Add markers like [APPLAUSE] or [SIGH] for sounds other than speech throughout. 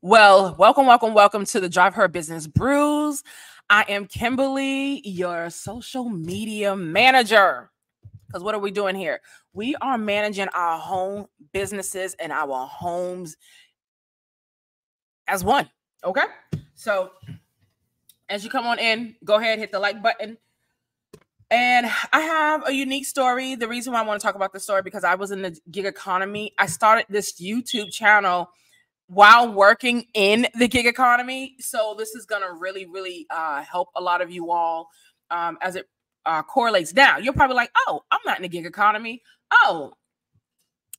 Well, welcome, welcome, welcome to the Drive Her Business Brews. I am Kimberly, your social media manager. Because what are we doing here? We are managing our home businesses and our homes as one. Okay. So as you come on in, go ahead, hit the like button. And I have a unique story. The reason why I want to talk about the story because I was in the gig economy. I started this YouTube channel while working in the gig economy. So this is going to really, really uh, help a lot of you all um, as it uh, correlates. Now, you're probably like, oh, I'm not in the gig economy. Oh,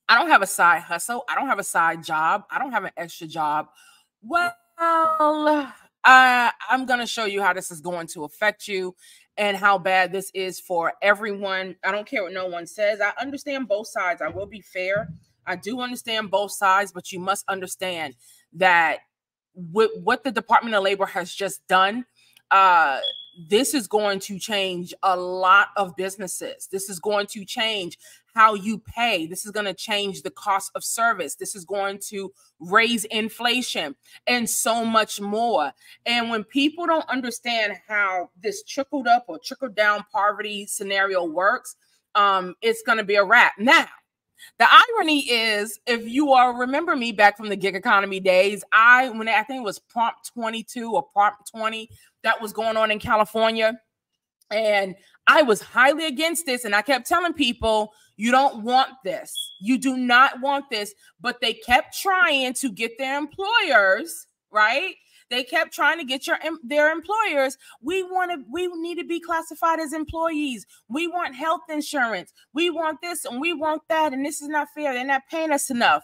I don't have a side hustle. I don't have a side job. I don't have an extra job. Well, uh, I'm going to show you how this is going to affect you and how bad this is for everyone. I don't care what no one says. I understand both sides. I will be fair. I do understand both sides, but you must understand that with what the Department of Labor has just done, uh, this is going to change a lot of businesses. This is going to change how you pay. This is going to change the cost of service. This is going to raise inflation and so much more. And when people don't understand how this trickled up or trickled down poverty scenario works, um, it's going to be a wrap. Now, the irony is, if you are remember me back from the gig economy days, I when I think it was Prop 22 or Prop 20 that was going on in California. And I was highly against this. And I kept telling people, you don't want this. You do not want this. But they kept trying to get their employers, right? They kept trying to get your their employers. We want to we need to be classified as employees. We want health insurance. We want this and we want that and this is not fair. They're not paying us enough.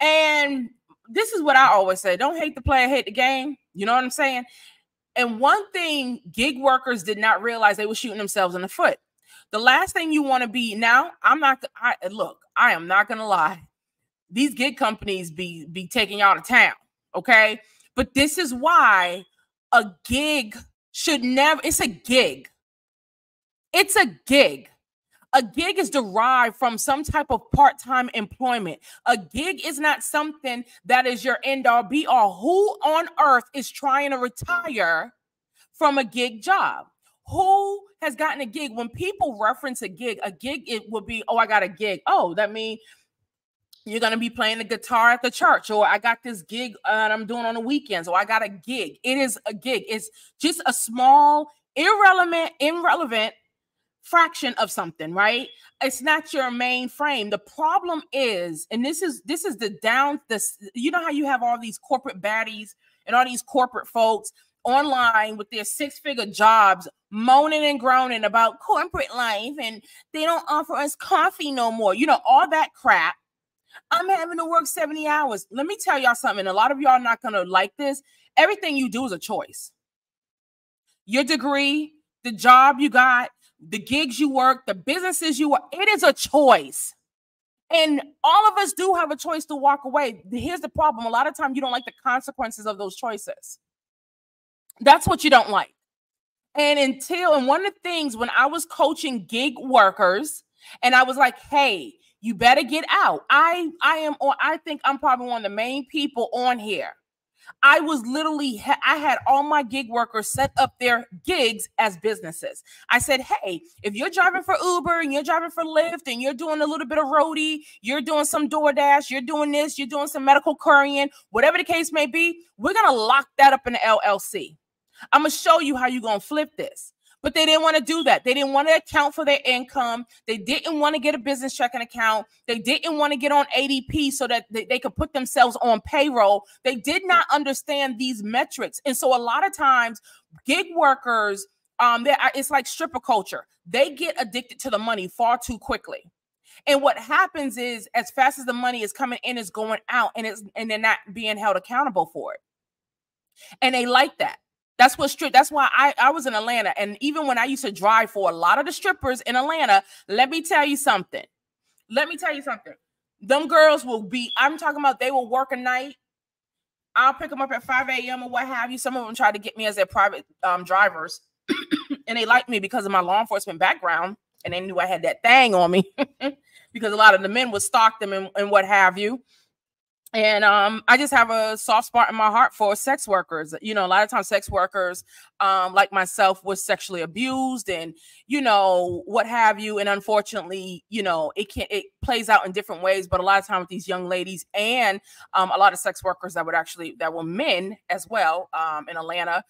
And this is what I always say, don't hate the player, hate the game. You know what I'm saying? And one thing gig workers did not realize they were shooting themselves in the foot. The last thing you want to be now, I'm not I look, I am not gonna lie. These gig companies be be taking y'all to town. Okay. But this is why a gig should never, it's a gig. It's a gig. A gig is derived from some type of part time employment. A gig is not something that is your end all be all. Who on earth is trying to retire from a gig job? Who has gotten a gig? When people reference a gig, a gig, it would be, oh, I got a gig. Oh, that means you're going to be playing the guitar at the church or i got this gig uh, and i'm doing on the weekends or i got a gig. It is a gig. It's just a small irrelevant irrelevant fraction of something right? It's not your main frame. The problem is and this is this is the down this you know how you have all these corporate baddies and all these corporate folks online with their six figure jobs moaning and groaning about corporate life and they don't offer us coffee no more you know all that crap I'm having to work 70 hours. Let me tell y'all something. A lot of y'all are not going to like this. Everything you do is a choice. Your degree, the job you got, the gigs you work, the businesses you work, it is a choice. And all of us do have a choice to walk away. Here's the problem a lot of times you don't like the consequences of those choices. That's what you don't like. And until, and one of the things when I was coaching gig workers, and I was like, hey, you better get out. I I am on I think I'm probably one of the main people on here. I was literally I had all my gig workers set up their gigs as businesses. I said, "Hey, if you're driving for Uber and you're driving for Lyft and you're doing a little bit of Roadie, you're doing some DoorDash, you're doing this, you're doing some medical couriering, whatever the case may be, we're going to lock that up in the LLC. I'm going to show you how you're going to flip this. But they didn't want to do that. They didn't want to account for their income. They didn't want to get a business checking account. They didn't want to get on ADP so that they, they could put themselves on payroll. They did not understand these metrics. And so a lot of times, gig workers, um, it's like stripper culture. They get addicted to the money far too quickly. And what happens is, as fast as the money is coming in, it's going out, and it's and they're not being held accountable for it. And they like that. That's what strip. That's why I, I was in Atlanta. And even when I used to drive for a lot of the strippers in Atlanta, let me tell you something. Let me tell you something. Them girls will be, I'm talking about they will work a night. I'll pick them up at 5 a.m. or what have you. Some of them try to get me as their private um, drivers. [CLEARS THROAT] and they like me because of my law enforcement background. And they knew I had that thing on me [LAUGHS] because a lot of the men would stalk them and, and what have you. And um, I just have a soft spot in my heart for sex workers. You know, a lot of times sex workers, um, like myself, was sexually abused, and you know what have you. And unfortunately, you know, it can it plays out in different ways. But a lot of times, with these young ladies and um, a lot of sex workers that would actually that were men as well um, in Atlanta.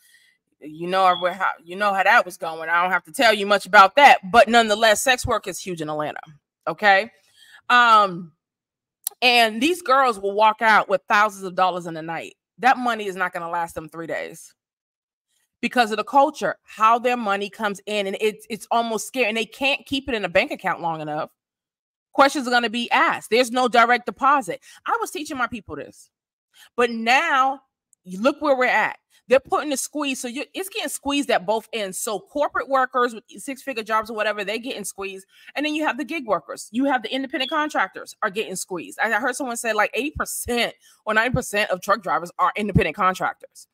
You know how you know how that was going. I don't have to tell you much about that, but nonetheless, sex work is huge in Atlanta. Okay. Um, and these girls will walk out with thousands of dollars in a night. That money is not going to last them three days because of the culture, how their money comes in, and it's it's almost scary, and they can't keep it in a bank account long enough. Questions are going to be asked. There's no direct deposit. I was teaching my people this, but now look where we're at they're putting the squeeze. So you're it's getting squeezed at both ends. So corporate workers with six figure jobs or whatever, they're getting squeezed. And then you have the gig workers. You have the independent contractors are getting squeezed. I heard someone say like 80% or 90% of truck drivers are independent contractors.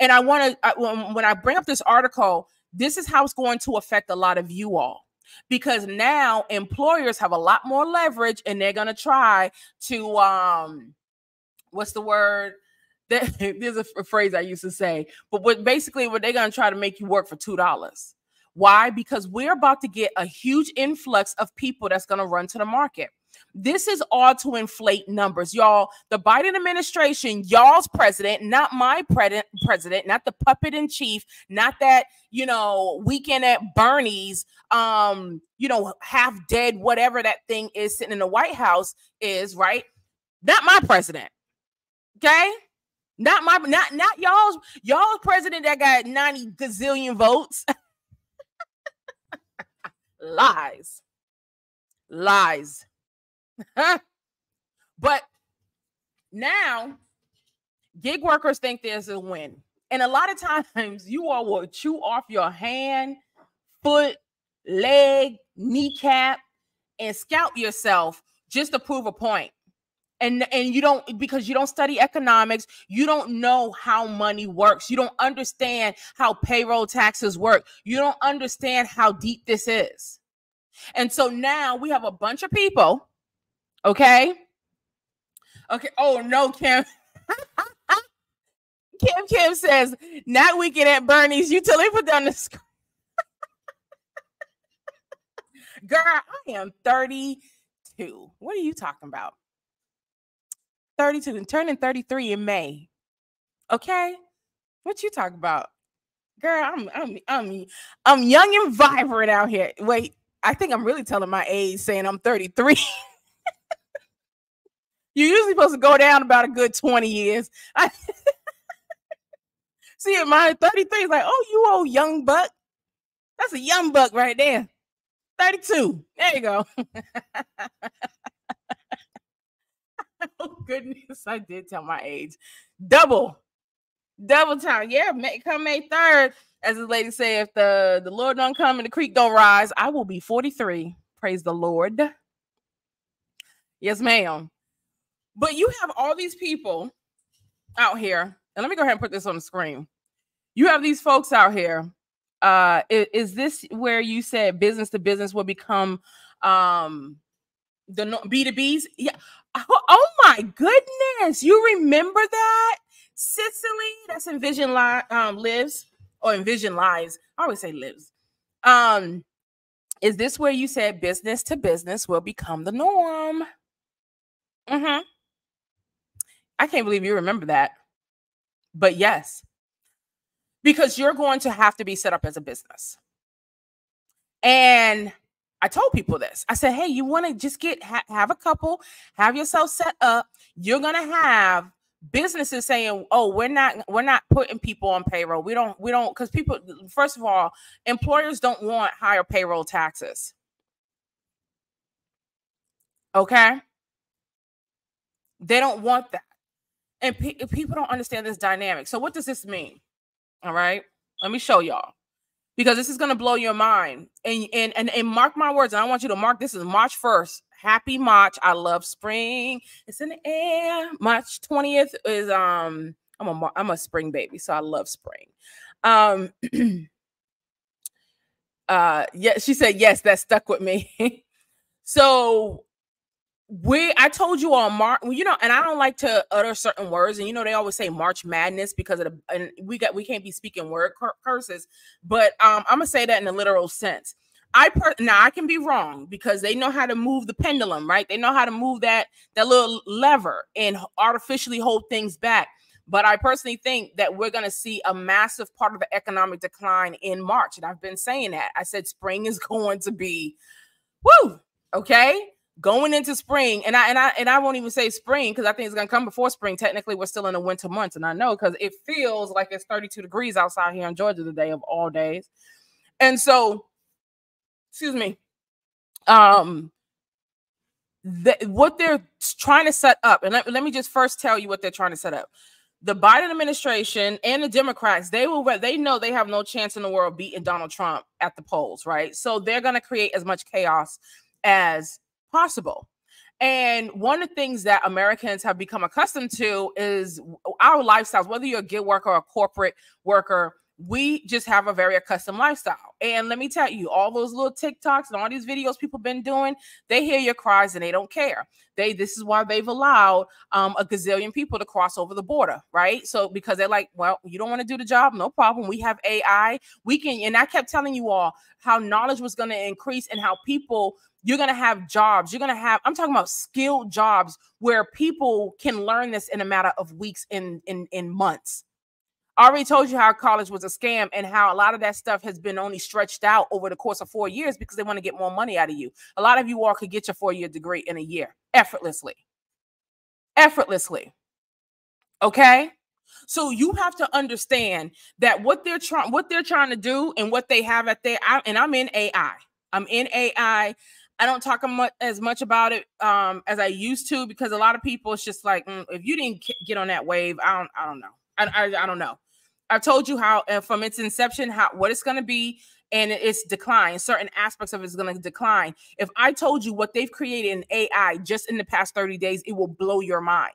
And I want to, when I bring up this article, this is how it's going to affect a lot of you all because now employers have a lot more leverage and they're going to try to um what's the word that, [LAUGHS] there's a, phrase I used to say, but what basically what they're gonna try to make you work for two dollars. Why? Because we're about to get a huge influx of people that's gonna run to the market. This is all to inflate numbers, y'all. The Biden administration, y'all's president, not my pre- president, not the puppet in chief, not that you know weekend at Bernie's, um, you know, half dead, whatever that thing is sitting in the White House is, right? Not my president. Okay, not my not not y'all's y'all's president that got 90 gazillion votes. [LAUGHS] Lies. Lies. [LAUGHS] but now gig workers think there's a win. And a lot of times you all will chew off your hand, foot, leg, kneecap, and scalp yourself just to prove a point and and you don't because you don't study economics you don't know how money works. You don't understand how payroll taxes work. You don't understand how deep this is. And so now we have a bunch of people okay? Okay oh no kim. [LAUGHS] Kim kim says not weekend at bernie's. You tell put down the screen [LAUGHS] girl i am 32 what are you talking about 32 and turning 33 in May. Okay? What you talk about? Girl, I'm I'm I'm I'm young and vibrant out here. Wait, I think I'm really telling my age saying I'm 33. [LAUGHS] You're usually supposed to go down about a good 20 years. I [LAUGHS] see my 33 is like, oh, you old young buck. That's a young buck right there. 32. There you go. [LAUGHS] [LAUGHS] oh goodness, I did tell my age. Double, double time. Yeah, May, come May third, as the lady say, if the the Lord don't come and the creek don't rise, I will be forty three. Praise the Lord. Yes, ma'am. But you have all these people out here, and let me go ahead and put this on the screen. You have these folks out here. Uh, is, is this where you said business to business will become um the B2Bs? Yeah. Oh, oh, my goodness. You remember that? Sicily, that's Envision Li- um, Lives or Envision Lives. I always say lives. Um, is this where you said business to business will become the norm? Mm-hmm. I can't believe you remember that. But yes, because you're going to have to be set up as a business. And I told people this. I said, "Hey, you want to just get ha- have a couple, have yourself set up. You're gonna have businesses saying, "Oh, we're not we're not putting people on payroll. We don't we don't because people first of all, employers don't want higher payroll taxes. Okay, they don't want that, and pe- people don't understand this dynamic. So, what does this mean? All right, let me show y'all because this is going to blow your mind. And, and and and mark my words. And I want you to mark this is March 1st. Happy March. I love spring. It's in the air. March 20th is um I'm a I'm a spring baby, so I love spring. Um [CLEARS THROAT] uh yeah, she said yes, that stuck with me. [LAUGHS] so we I told you all March, you know, and I don't like to utter certain words, and you know they always say March Madness because of the and we got we can't be speaking word cur- curses, but um I'm gonna say that in a literal sense. I per- now I can be wrong because they know how to move the pendulum, right? They know how to move that that little lever and artificially hold things back. But I personally think that we're going to see a massive part of the economic decline in March, and I've been saying that. I said spring is [LAUGHS] going to be, woo, okay going into spring, and I and I and I won't even say spring because I think it's gonna come before spring. Technically, we're still in the winter months, and I know because it feels like it's 32 degrees outside here in Georgia today of all days. And so, excuse me, um, the, what they're trying to set up, and let, let me just first tell you what they're trying to set up. The Biden administration and the Democrats, they will they know they have no chance in the world beating Donald Trump at the polls, right? So they're going to create as much chaos as possible. And one of the things that Americans have become accustomed to is our lifestyles, whether you're a gig worker or a corporate worker, we just have a very accustomed lifestyle. And let me tell you, all those little TikToks and all these videos people been doing, they hear your cries and they don't care. They this is why they've allowed um, a gazillion people to cross over the border, right? So because they're like, well, you don't want to do the job, no problem. We have AI. We can, and I kept telling you all how knowledge was going to increase and how people you're going to have jobs. You're going to have, I'm talking about skilled jobs where people can learn this in a matter of weeks in, in, in months. I already told you how college was a scam and how a lot of that stuff has been only stretched out over the course of four years because they want to get more money out of you. A lot of you all could get your four year degree in a year effortlessly. Effortlessly. Okay. So you have to understand that what they're trying, what they're trying to do, and what they have at their, and I'm in AI. I'm in AI. I don't talk as much about it um, as I used to because a lot of people it's just like mm, if you didn't get on that wave, I don't, I don't know, I, I, I don't know. I've told you how uh, from its inception, how what it's going to be, and its decline. Certain aspects of it is going to decline. If I told you what they've created in AI just in the past thirty days, it will blow your mind.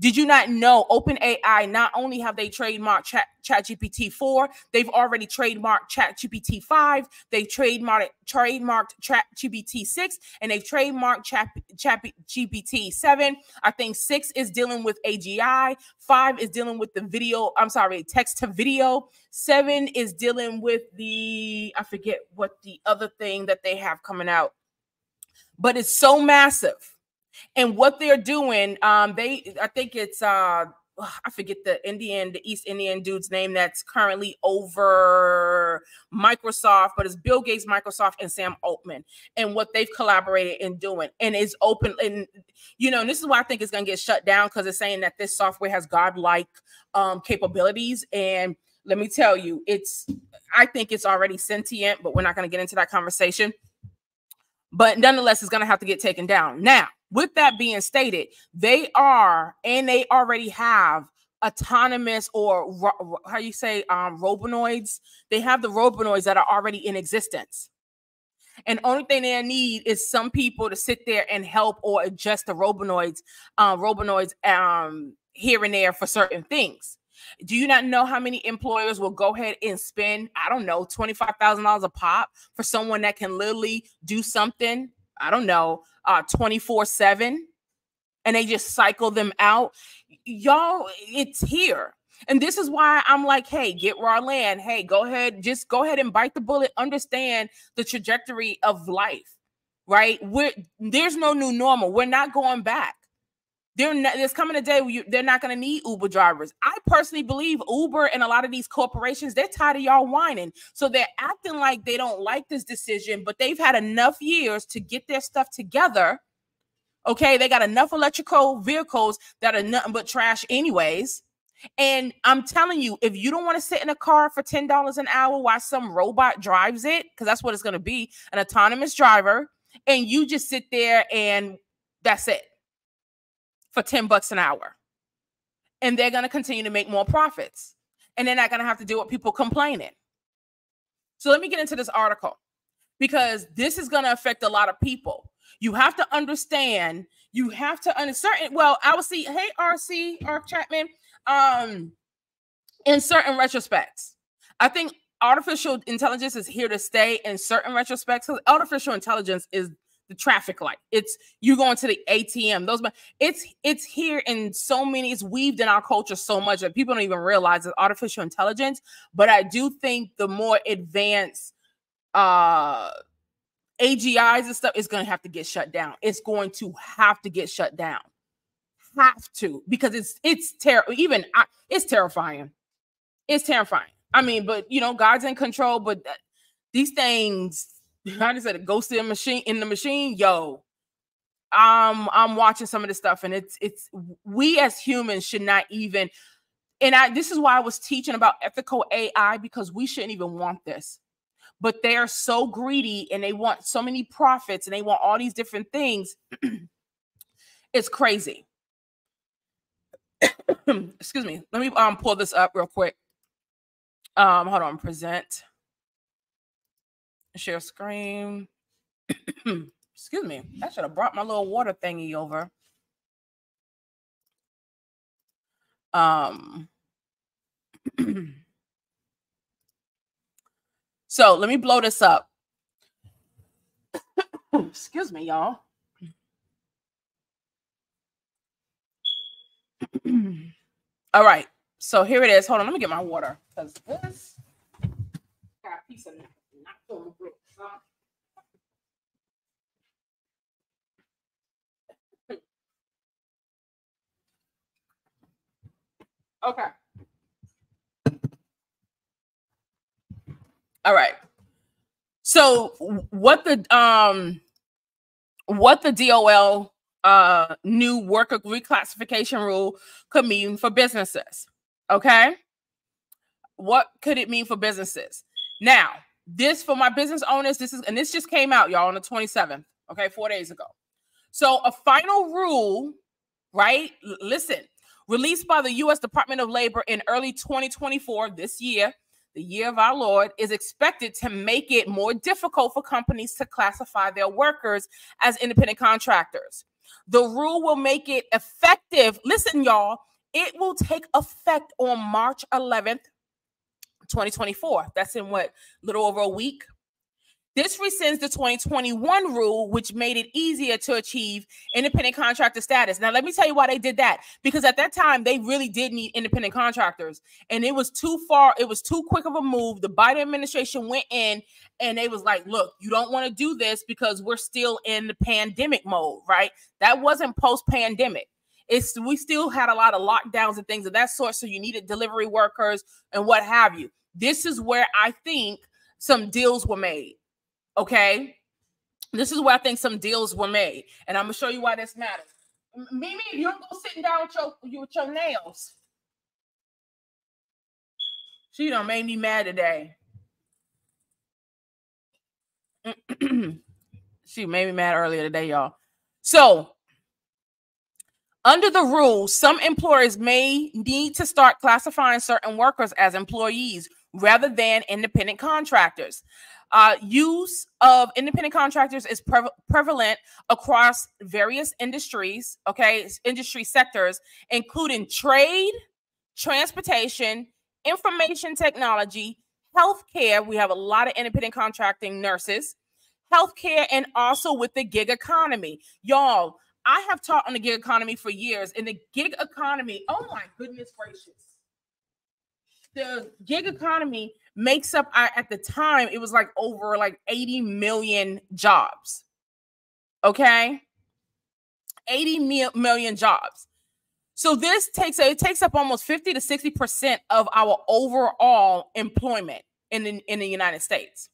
Did you not know OpenAI not only have they trademarked Chat ChatGPT 4, they've already trademarked ChatGPT 5, they've trademarked trademarked ChatGPT 6, and they've trademarked Chat, ChatGPT 7. I think 6 is dealing with AGI, 5 is dealing with the video, I'm sorry, text to video, 7 is dealing with the I forget what the other thing that they have coming out. But it's so massive and what they're doing, um, they I think it's uh I forget the Indian, the East Indian dude's name that's currently over Microsoft, but it's Bill Gates, Microsoft, and Sam Altman, and what they've collaborated in doing, and is open. And you know, and this is why I think it's going to get shut down because it's saying that this software has godlike um, capabilities. And let me tell you, it's I think it's already sentient, but we're not going to get into that conversation. But nonetheless, it's going to have to get taken down now with that being stated, they are and they already have autonomous or how you say um robonoids. They have the robonoids that are already in existence. And only thing they need is some people to sit there and help or adjust the robonoids, uh, robonoids um, here and there for certain things. Do you not know how many employers will go ahead and spend, I don't know, $25,000 a pop for someone that can literally do something I don't know, uh 24/7 and they just cycle them out. Y'all, it's here. And this is why I'm like, hey, get raw land. Hey, go ahead, just go ahead and bite the bullet. Understand the trajectory of life, right? We're there's no new normal. We're not going back. They're not, there's coming a day where you, they're not going to need Uber drivers. I personally believe Uber and a lot of these corporations, they're tired of y'all whining. So they're acting like they don't like this decision, but they've had enough years to get their stuff together. Okay. They got enough electrical vehicles that are nothing but trash, anyways. And I'm telling you, if you don't want to sit in a car for $10 an hour while some robot drives it, because that's what it's going to be an autonomous driver, and you just sit there and that's it for 10 bucks an hour. And they're going to continue to make more profits. And they're not going to have to deal with people complaining. So let me get into this article because this is going to affect a lot of people. You have to understand, you have to understand. Well, I will see, hey, RC, Chapman, um, in certain retrospects, I think artificial intelligence is here to stay in certain retrospects. Artificial intelligence is the traffic light. It's you going to the ATM. Those it's it's here in so many, it's weaved in our culture so much that people don't even realize it's artificial intelligence. But I do think the more advanced uh AGIs and stuff is gonna have to get shut down. It's going to have to get shut down. Have to because it's it's terrible. Even I, it's terrifying. It's terrifying. I mean, but you know, God's in control. But these things I just said a ghost in the machine in the machine, yo. Um, I'm watching some of this stuff, and it's it's we as humans should not even. And I this is why I was teaching about ethical AI because we shouldn't even want this. But they are so greedy and they want so many profits and they want all these different things. [CLEARS THROAT] it's crazy. [COUGHS] Excuse me. Let me um pull this up real quick. Um, hold on, present share screen. [CLEARS THROAT] Excuse me. I should have brought my little water thingy over. Um [CLEARS THROAT] so let me blow this up. [CLEARS THROAT] Excuse me, y'all. All right. So here it is. Hold on. Let me get my water because this got a piece of Okay. All right. So what the um what the DOL uh new worker reclassification rule could mean for businesses. Okay? What could it mean for businesses? Now, this for my business owners, this is and this just came out, y'all, on the 27th, okay, four days ago. So, a final rule, right? L- listen, released by the U.S. Department of Labor in early 2024, this year, the year of our Lord, is expected to make it more difficult for companies to classify their workers as independent contractors. The rule will make it effective. Listen, y'all, it will take effect on March 11th, 2024. That's in what, little over a week. This rescinds the 2021 rule, which made it easier to achieve independent contractor status. Now, let me tell you why they did that. Because at that time, they really did need independent contractors, and it was too far. It was too quick of a move. The Biden administration went in, and they was like, "Look, you don't want to do this because we're still in the pandemic mode, right? That wasn't post-pandemic it's we still had a lot of lockdowns and things of that sort. So you needed delivery workers and what have you. This is where I think some deals were made. Okay. This is where I think some deals were made. And I'm gonna show you why this matters. Mimi, you don't go sitting down with your, with your nails. She don't make me mad today. [CLEARS THROAT] she made me mad earlier today, y'all. So under the rules, some employers may need to start classifying certain workers as employees rather than independent contractors. Uh, use of independent contractors is pre- prevalent across various industries, okay, industry sectors, including trade, transportation, information technology, healthcare. We have a lot of independent contracting nurses, healthcare, and also with the gig economy. Y'all, I have taught on the gig economy for years, and the gig economy, oh my goodness gracious. The gig economy makes up at the time it was like over like 80 million jobs. Okay? 80 million jobs. So this takes it takes up almost 50 to 60% of our overall employment in in the United States.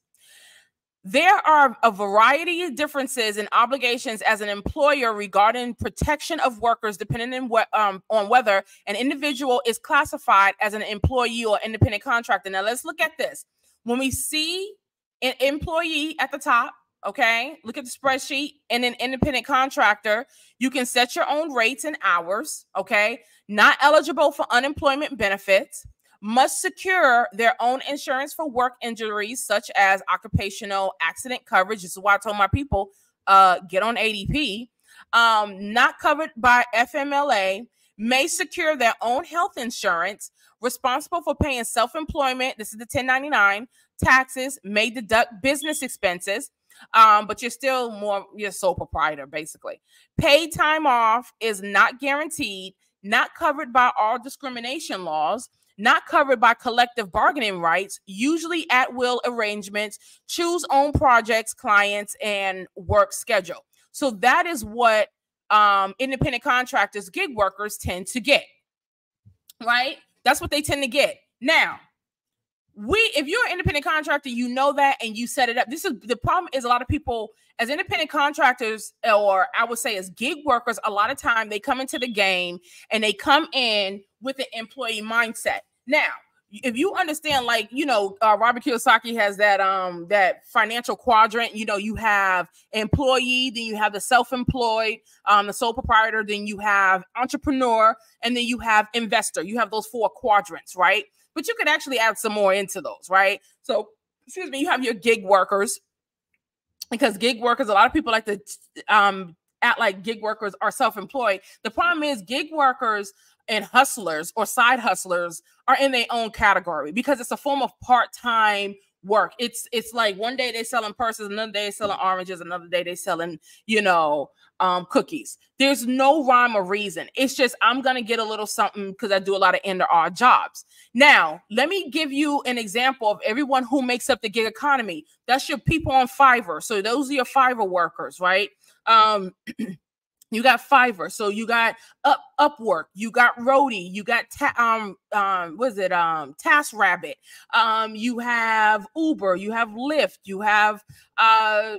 There are a variety of differences and obligations as an employer regarding protection of workers, depending on, um, on whether an individual is classified as an employee or independent contractor. Now, let's look at this. When we see an employee at the top, okay, look at the spreadsheet, and an independent contractor, you can set your own rates and hours, okay, not eligible for unemployment benefits must secure their own insurance for work injuries, such as occupational accident coverage. This is why I told my people uh, get on ADP. Um, not covered by FMLA, may secure their own health insurance, responsible for paying self employment. This is the 1099 taxes, may deduct business expenses, Um, but you're still more you're sole proprietor basically. Paid time off is not guaranteed, not covered by all discrimination laws, not covered by collective bargaining rights, usually at will arrangements, choose own projects, clients, and work schedule. So that is what um, independent contractors, gig workers tend to get, right? That's what they tend to get. Now, we if you're an independent contractor you know that and you set it up this is the problem is a lot of people as independent contractors or i would say as gig workers a lot of time they come into the game and they come in with an employee mindset now if you understand like you know uh, robert kiyosaki has that um that financial quadrant you know you have employee then you have the self-employed um the sole proprietor then you have entrepreneur and then you have investor you have those four quadrants right but you could actually add some more into those, right? So, excuse me, you have your gig workers because gig workers, a lot of people like to um, act like gig workers are self-employed. The problem is gig workers and hustlers or side hustlers are in their own category because it's a form of part-time work. It's it's like one day they're selling purses, another day selling oranges, another day they're selling, you know, um, cookies. There's no rhyme or reason. It's just I'm gonna get a little something because I do a lot of end odd jobs. Now, let me give you an example of everyone who makes up the gig economy. That's your people on Fiverr. So those are your Fiverr workers, right? Um [CLEARS THROAT] you got Fiverr, so you got Up Upwork, you got Roadie, you got ta- um um was it um Task Rabbit, um you have Uber, you have Lyft, you have uh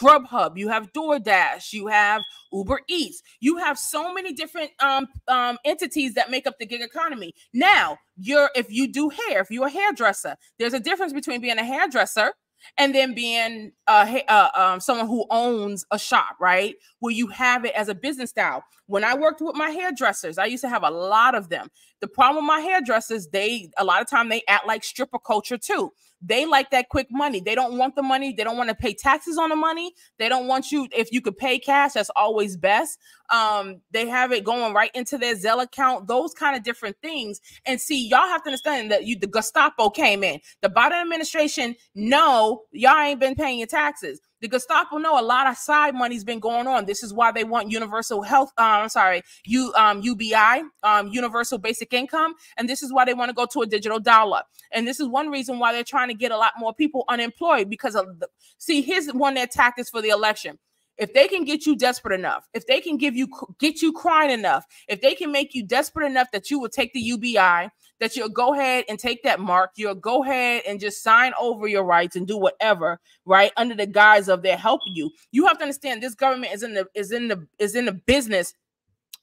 Grubhub, you have DoorDash, you have Uber Eats, you have so many different um, um, entities that make up the gig economy. Now, you're if you do hair, if you're a hairdresser, there's a difference between being a hairdresser and then being uh, uh, um, someone who owns a shop, right? Where you have it as a business style. When I worked with my hairdressers, I used to have a lot of them. The problem with my hairdressers, they a lot of time they act like stripper culture too. They like that quick money. They don't want the money. They don't want to pay taxes on the money. They don't want you. If you could pay cash, that's always best. Um, they have it going right into their Zelle account. Those kind of different things. And see, y'all have to understand that you the Gestapo came in. The Biden administration no, y'all ain't been paying your taxes. The Gestapo know a lot of side money's been going on. This is why they want universal health. Um, I'm sorry, you um, UBI, um, universal basic income, and this is why they want to go to a digital dollar. And this is one reason why they're trying to get a lot more people unemployed because of the, see. Here's one of their tactics for the election if they can get you desperate enough, if they can give you get you crying enough, if they can make you desperate enough that you will take the UBI, that you'll go ahead and take that mark, you'll go ahead and just sign over your rights and do whatever, right? Under the guise of they're helping you. You have to understand this government is in the is in the is in the business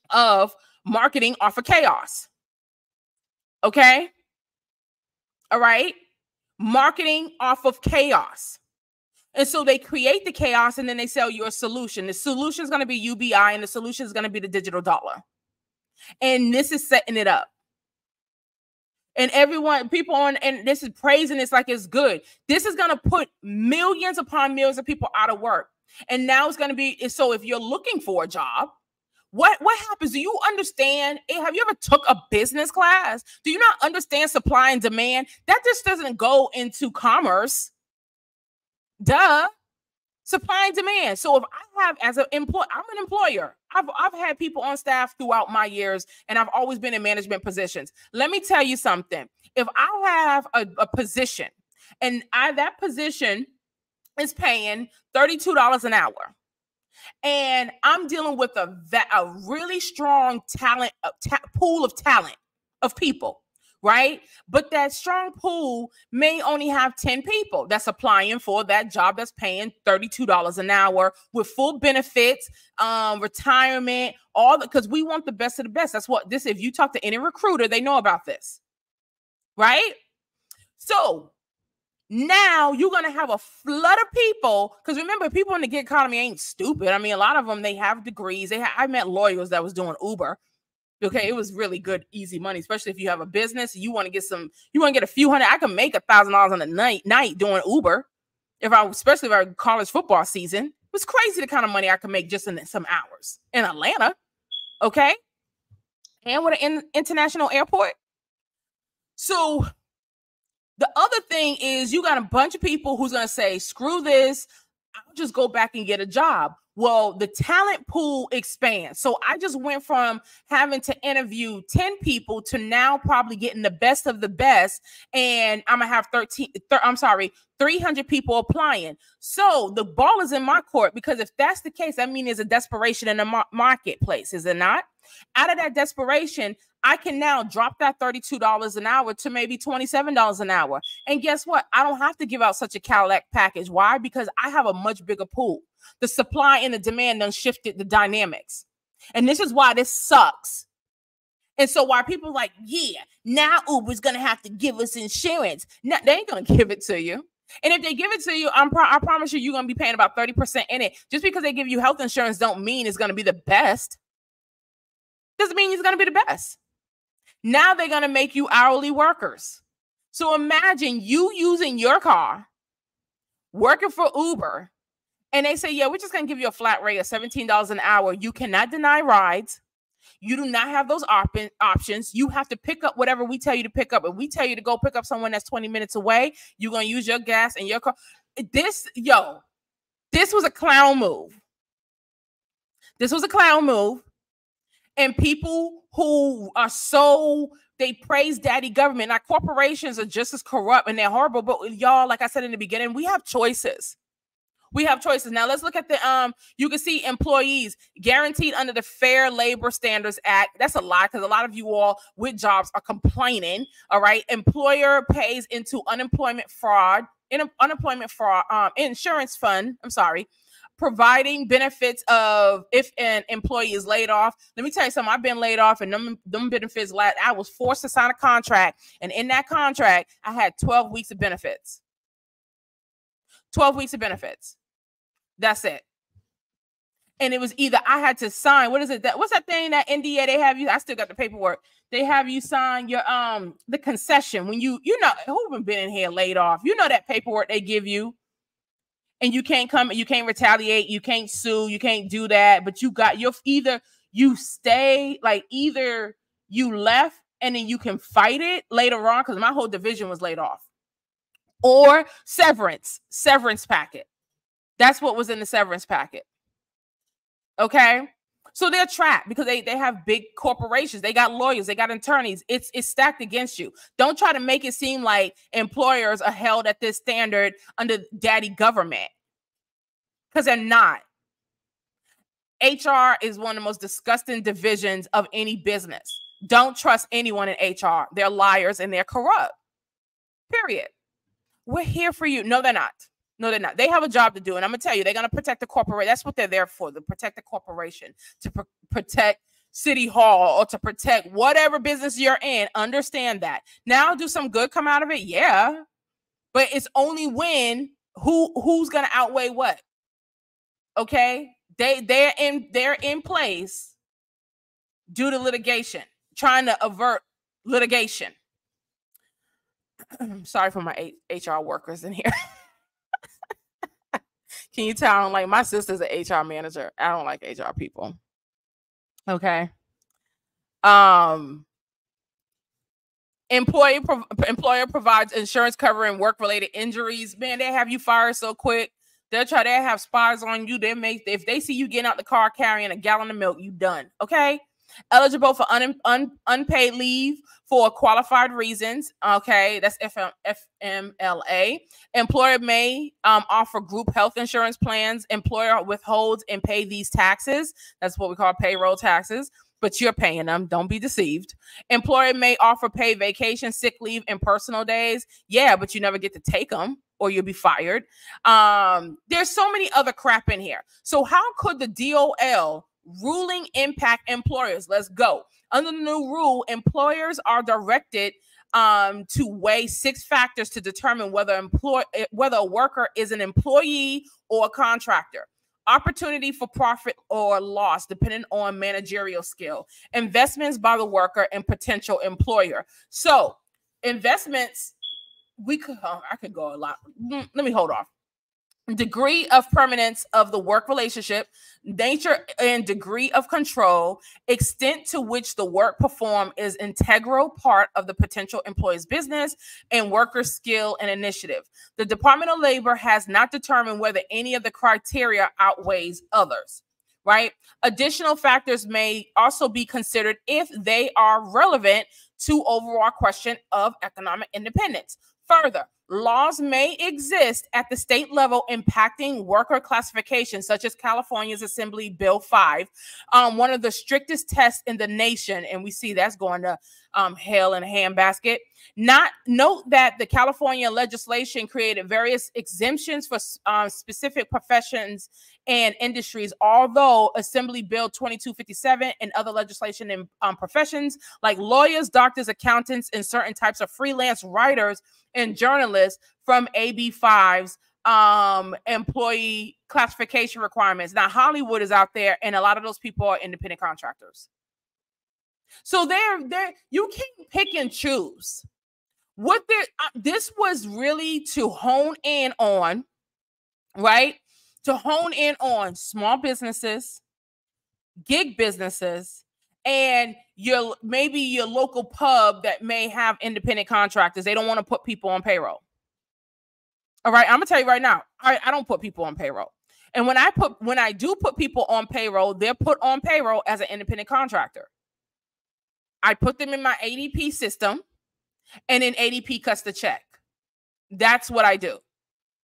of marketing off of chaos. Okay? All right? Marketing off of chaos. And so they create the chaos and then they sell you a solution. The solution is going to be UBI and the solution is going to be the digital dollar. And this is setting it up and everyone, people on, and this is praising it's like it's good. This is going to put millions upon millions of people out of work. And now it's going to be so if you're looking for a job, what what happens? Do you understand? Eh, have you ever took a business class? Do you not understand supply and demand? That just doesn't go into commerce. Duh supply and demand. So if I have as an employer, I'm an employer. I've I've had people on staff throughout my years, and I've always been in management positions. Let me tell you something. If I have a, a position and I that position is paying $32 an hour, and I'm dealing with a, a really strong talent a ta- pool of talent of people right? But that strong pool may only have 10 people that's applying for that job that's paying $32 an hour with full benefits, um, retirement, all because we want the best of the best. That's what this if you talk to any recruiter, they know about this, right? So now you're gonna have a flood of people because remember, people in the gig economy ain't stupid. I mean, a lot of them they have degrees. They ha- I met lawyers that was doing Uber Okay, it was really good, easy money, especially if you have a business. You want to get some, you want to get a few hundred. I can make a thousand dollars on a night night doing Uber. If I, especially if I college football season, it was crazy the kind of money I could make just in some hours in Atlanta. Okay, and with an in, international airport. So the other thing is you got a bunch of people who's gonna say, screw this. I'll just go back and get a job. Well, the talent pool expands. So I just went from having to interview 10 people to now probably getting the best of the best. And I'm going to have 13, th- I'm sorry, 300 people applying. So the ball is in my court because if that's the case, that means there's a desperation in the mar- marketplace, is it not? Out of that desperation, I can now drop that $32 an hour to maybe $27 an hour. And guess what? I don't have to give out such a Cadillac package. Why? Because I have a much bigger pool. The supply and the demand done shifted the dynamics. And this is why this sucks. And so why people like, yeah, now Uber's gonna have to give us insurance. Now they ain't gonna [LAUGHS] give it to you. And if they give it to you, I'm pro- I promise you, you're gonna be paying about 30% in it. Just because they give you health insurance don't mean it's gonna be the best. Doesn't mean it's gonna be the best. Now they're gonna make you hourly workers. So imagine you using your car, working for Uber, and they say, yeah, we're just going to give you a flat rate of $17 an hour. You cannot deny rides. You do not have those op- options. You have to pick up whatever we tell you to pick up. If we tell you to go pick up someone that's 20 minutes away, you're going to use your gas and your car. This, yo, this was a clown move. This was a clown move. And people who are so they praise daddy government. Now, corporations are just as corrupt and they're horrible. But y'all, like I said in the beginning, we have choices we have choices. Now let's look at the um you can see employees guaranteed under the Fair Labor Standards Act. That's a lot because a lot of you all with jobs are complaining. All right. Employer pays into unemployment fraud, in unemployment fraud, um, insurance fund. I'm sorry. Providing benefits of if an employee is laid off. Let me tell you something. I've been laid off, and them, them benefits. Last, I was forced to sign a contract, and in that contract, I had 12 weeks of benefits. 12 weeks of benefits. That's it. And it was either I had to sign. What is it? That what's that thing that NDA they have you? I still got the paperwork. They have you sign your um the concession when you you know who been in here laid off. You know that paperwork they give you, and you can't come. You can't retaliate. You can't sue. You can't do that. But you got your either you stay like either you left and then you can fight it later on because my whole division was laid off, or severance severance packet. That's what was in the severance packet. Okay. So they're trapped because they, they have big corporations. They got lawyers, they got attorneys. It's it's stacked against you. Don't try to make it seem like employers are held at this standard under daddy government. Because they're not. HR is one of the most disgusting divisions of any business. Don't trust anyone in HR. They're liars and they're corrupt. Period. We're here for you. No, they're not. No, they're not. They have a job to do, and I'm gonna tell you, they're gonna protect the corporate. That's what they're there for. To protect the corporation, to pr- protect City Hall, or to protect whatever business you're in. Understand that. Now, do some good come out of it? Yeah, but it's only when who who's gonna outweigh what. Okay, they they're in they're in place due to litigation, trying to avert litigation. [CLEARS THROAT] Sorry for my HR workers in here. [LAUGHS] Can you tell I don't like my sister's an HR manager? I don't like HR people. Okay. Um employee pro- employer provides insurance covering work related injuries. Man, they have you fired so quick. They'll try to have spies on you. They make if they see you getting out the car carrying a gallon of milk, you done. Okay eligible for un, un, unpaid leave for qualified reasons. Okay, that's FM, FMLA. Employer may um, offer group health insurance plans. Employer withholds and pay these taxes. That's what we call payroll taxes. But you're paying them. Don't be deceived. Employer may offer paid vacation, sick leave, and personal days. Yeah, but you never get to take them or you'll be fired. Um, there's so many other crap in here. So how could the DOL ruling impact employers. Let's go. Under the new rule, employers are directed um, to weigh six factors to determine whether employ eh, whether a worker is an employee or a contractor. Opportunity for profit or loss, depending on managerial skill. Investments by the worker and potential employer. So, investments, we could. Oh, I could go a lot. Mm, let me hold off degree of permanence of the work relationship, nature and degree of control, extent to which the work performed is integral part of the potential employee's business, and worker skill and initiative. The Department of Labor has not determined whether any of the criteria outweighs others. Right. Additional factors may also be considered if they are relevant to overall question of economic independence. Further, laws may exist at the state level impacting worker classification, such as California's Assembly Bill 5, um, one of the strictest tests in the nation. And we see that's going to um, hell in a handbasket. Not note that the California legislation created various exemptions for uh, specific professions and industries, although Assembly Bill 2257 and other legislation in um, professions like lawyers, doctors, accountants, and certain types of freelance writers and journalists from AB5's um employee classification requirements. Now Hollywood is out there and a lot of those people are independent contractors. So they're there you can't pick and choose. What they uh, this was really to hone in on, right? To hone in on small businesses, gig businesses, and your maybe your local pub that may have independent contractors. They don't want to put people on payroll. All right, I'm gonna tell you right now, I, I don't put people on payroll. And when I put when I do put people on payroll, they're put on payroll as an independent contractor. I put them in my ADP system, and then ADP cuts the check. That's what I do.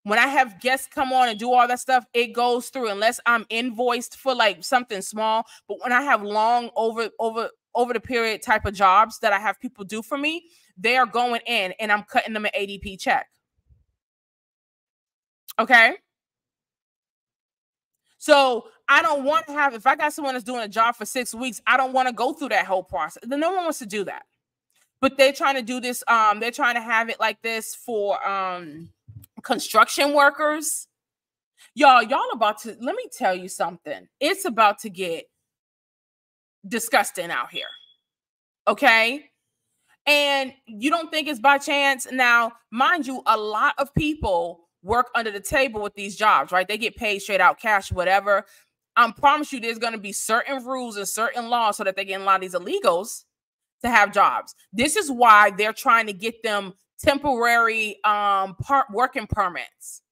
When I have guests come on and do all that stuff, it goes through unless I'm invoiced for like something small. But when I have long over over over the period type of jobs that I have people do for me, they are going in and I'm cutting them an ADP check. Okay. So I don't want to have, if I got someone that's doing a job for six weeks, I don't want to go through that whole process. No one wants to do that. But they're trying to do this, um, they're trying to have it like this for um construction workers. Y'all, y'all about to let me tell you something. It's about to get disgusting out here. Okay. And you don't think it's by chance. Now, mind you, a lot of people work under the table with these jobs, right? They get paid straight out cash, whatever. I promise you, there's going to be certain rules and certain laws so that they get a lot of these illegals to have jobs. This is why they're trying to get them temporary um part working permits.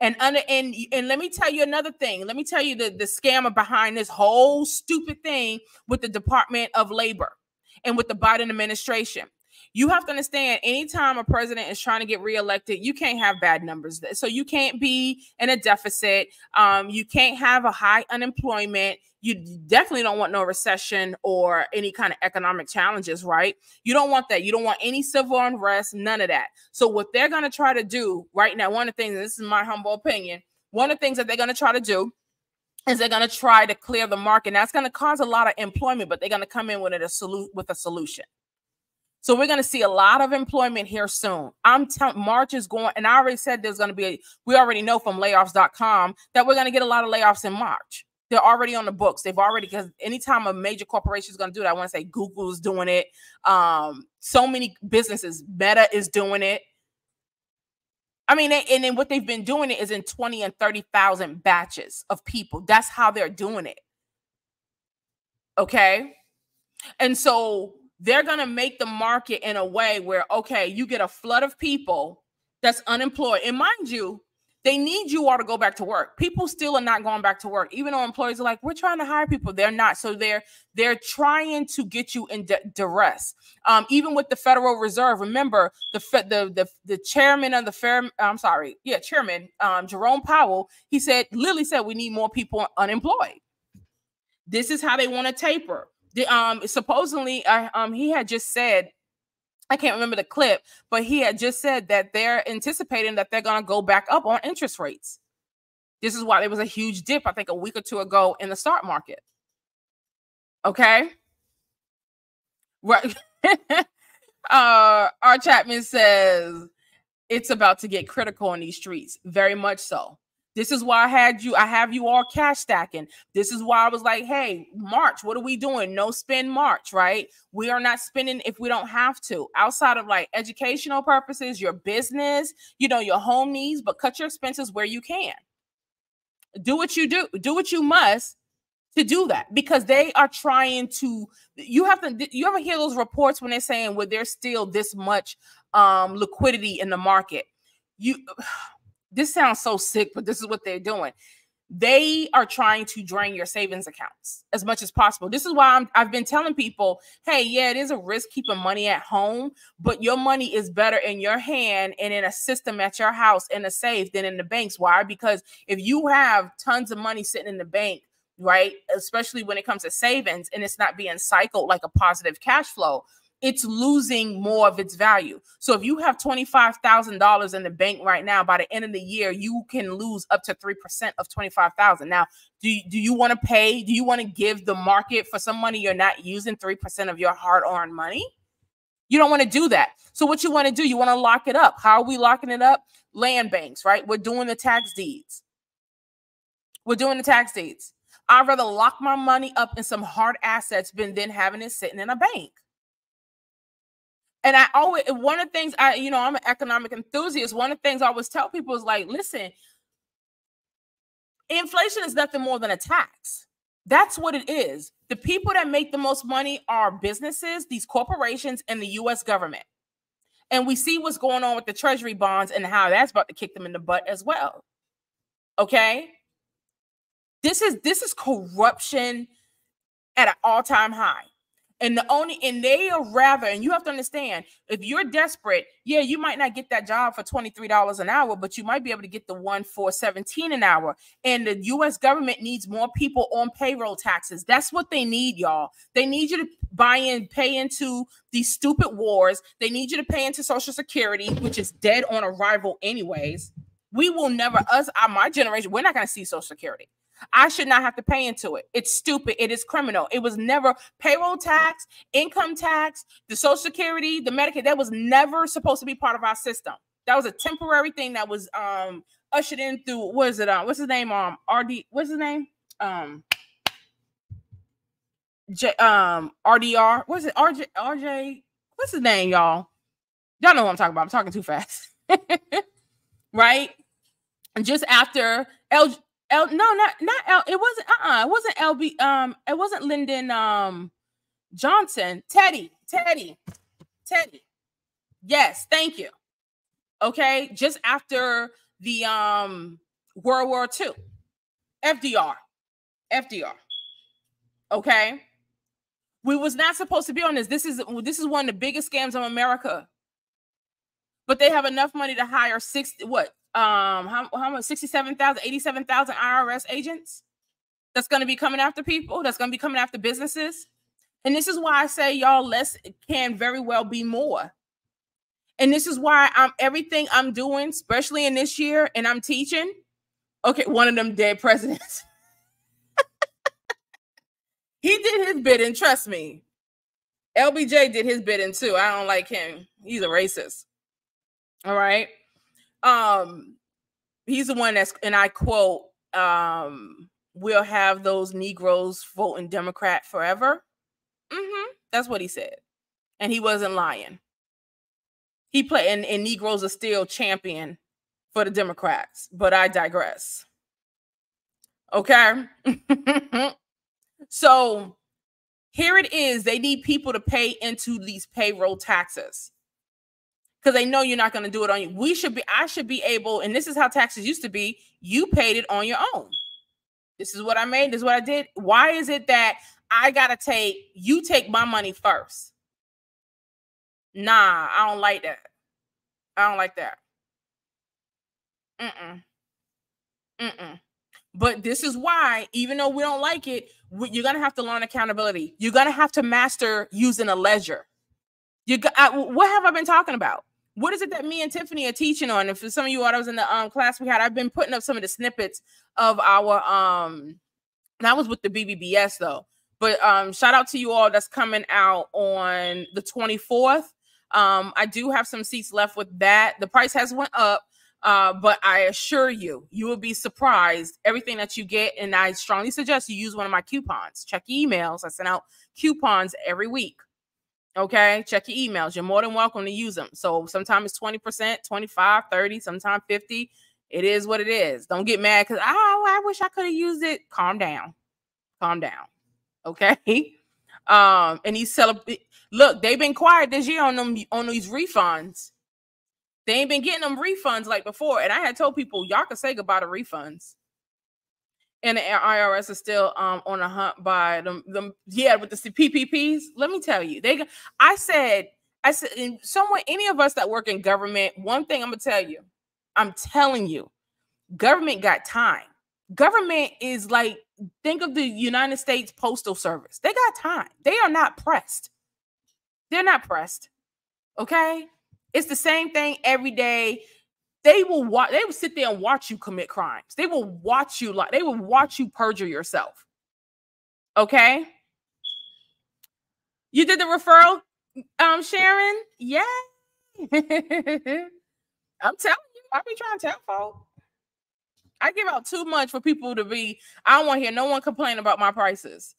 And under and and let me tell you another thing. Let me tell you the the scammer behind this whole stupid thing with the Department of Labor and with the Biden administration you have to understand anytime a president is trying to get reelected, you can't have bad numbers. So you can't be in a deficit. Um, you can't have a high unemployment. You definitely don't want no recession or any kind of economic challenges, right? You don't want that. You don't want any civil unrest, none of that. So what they're going to try to do right now, one of the things, this is my humble opinion, one of the things that they're going to try to do is they're going to try to clear the market. And That's going to cause a lot of employment, but they're going to come in with a with a solution. So we're going to see a lot of employment here soon. I'm telling March is going, and I already said there's going to be, a, we already know from layoffs.com that we're going to get a lot of layoffs in March. They're already on the books. They've already, because anytime a major corporation is going to do it, I want to say Google is doing it. Um, so many businesses, Meta is doing it. I mean, they, and then what they've been doing it is in 20 and 30,000 batches of people. That's how they're doing it. Okay. And so they're going to make the market in a way where, okay, you get a flood of people that's unemployed. And mind you, they need you all to go back to work. People still are not going back to work, even though employers are like, "We're trying to hire people." They're not. So they're they're trying to get you in duress. Um, even with the Federal Reserve, remember the the the, the chairman of the fair. I'm sorry, yeah, chairman um, Jerome Powell. He said, literally said, we need more people unemployed. This is how they want to taper. Um, supposedly, I, um, he had just said, I can't remember the clip, but he had just said that they're anticipating that they're going to go back up on interest rates. This is why there was a huge dip, I think, a week or two ago in the stock market. Okay. Right. [LAUGHS] uh, our Chapman says it's about to get critical in these streets. Very much so. This is why I had you, I have you all cash stacking. This is why I was like, hey, March, what are we doing? No spend March, right? We are not spending if we don't have to, outside of like educational purposes, your business, you know, your home needs, but cut your expenses where you can. Do what you do, do what you must to do that because they are trying to you have to you ever hear those reports when they're saying well there's still this much um liquidity in the market you [SIGHS] this sounds so sick, but this is what they're doing. They are trying to drain your savings accounts as much as possible. This is why I'm, I've been telling people, hey, yeah, it is a risk keeping money at home, but your money is better in your hand and in a system at your house in a safe than in the banks. Why? Because if you have tons of money sitting in the bank, right, especially when it comes to savings and it's not being cycled like a positive cash flow, it's losing more of its value. So if you have $25,000 in the bank right now, by the end of the year, you can lose up to 3% of 25,000. Now, do you, do you want to pay? Do you want to give the market for some money you're not using 3% of your hard-earned money? You don't want to do that. So what you want to do, you want to lock it up. How are we locking it up? Land banks, right? We're doing the tax deeds. We're doing the tax deeds. I'd rather lock my money up in some hard assets than then having it sitting in a bank. And I always one of the things I, you know, I'm an economic enthusiast. One of the things I always tell people is like, listen, inflation is nothing more than a tax. That's what it is. The people that make the most money are businesses, these corporations, and the US government. And we see what's going on with the treasury bonds and how that's about to kick them in the butt as well. Okay? This is this is corruption at an all-time high. And the only and they are rather, and you have to understand, if you're desperate, yeah, you might not get that job for $23 an hour, but you might be able to get the one for 17 an hour. And the US government needs more people on payroll taxes. That's what they need, y'all. They need you to buy in, pay into these stupid wars. They need you to pay into Social Security, which is dead on arrival, anyways. We will never, us, my generation, we're not going to see Social Security. I should not have to pay into it. It's stupid. It is criminal. It was never payroll tax, income tax, the Social Security, the Medicaid. That was never supposed to be part of our system. That was a temporary thing that was um ushered in through what is it? Um, what's his name? Um, RD. What's his name? Um, J, um, RDR. What's it? RJ. RJ. What's his name, y'all? Y'all know what I'm talking about. I'm talking too fast, [LAUGHS] right? And just after L L no, not not L. It wasn't uh-uh. It wasn't LB. Um, it wasn't Lyndon um Johnson. Teddy. Teddy. Teddy. Yes, thank you. Okay, just after the um World War II. FDR. FDR. Okay. We was not supposed to be on this. This is this is one of the biggest scams of America. But they have enough money to hire six what um how, how much 67,000 87,000 IRS agents that's going to be coming after people that's going to be coming after businesses? And this is why I say y'all less can very well be more. And this is why I'm everything I'm doing especially in this year and I'm teaching okay one of them dead presidents. [LAUGHS] He did his bidding trust me. LBJ did his bidding too. I don't like him. He's a racist all right? Um he's the one that's and I quote um we'll have those negroes voting democrat forever. Mm-hmm. that's what he said. And he wasn't lying. He played and, and negroes are still champion for the democrats but i digress. Okay? [LAUGHS] So here it is. They need people to pay into these payroll taxes because they know you're not going to do it on you. We should be, I should be able, and this is how taxes used to be. You paid it on your own. This is what I made. This is what I did. Why is it that I got to take, you take my money first? Nah, I don't like that. I don't like that. Mm-mm. Mm-mm. But this is why, even though we don't like it, you're gonna have to learn accountability. You're gonna have to master using a ledger. You got I, what have I been talking about? What is it that me and Tiffany are teaching on? And for some of you, what I was in the um, class we had, I've been putting up some of the snippets of our um that was with the BBBS though. But um shout out to you all that's coming out on the 24th. Um I do have some seats left with that. The price has went up, Uh, but I assure you, you will be surprised everything that you get. And I strongly suggest you use one of my coupons. Check emails. I send out coupons every week. Okay, check your emails. You're more than welcome to use them. So sometimes it's 20%, 25, 30, sometimes 50. It is what it is. Don't get mad because oh, I wish I could have used it. Calm down. Calm down. Okay. [LAUGHS] Um, and he's celebrating. Look, they've been quiet this year on them on these refunds. They ain't been getting them refunds like before. And I had told people y'all can say goodbye to refunds. And the IRS is still um on a hunt by them, them yeah, with the PPPs. Let me tell you, they I said, I said, someone, any of us that work in government, one thing I'm gonna tell you, I'm telling you, government got time. Government is like, think of the United States Postal Service. They got time. They are not pressed. They're not pressed. Okay. It's the same thing every day. They will watch, they will sit there and watch you commit crimes. They will watch you like they will watch you perjure yourself. Okay. You did the referral, um, Sharon? Yeah. [LAUGHS] I'm telling you, I be trying to tell folks. I give out too much for people to be. I don't want to hear no one complain about my prices.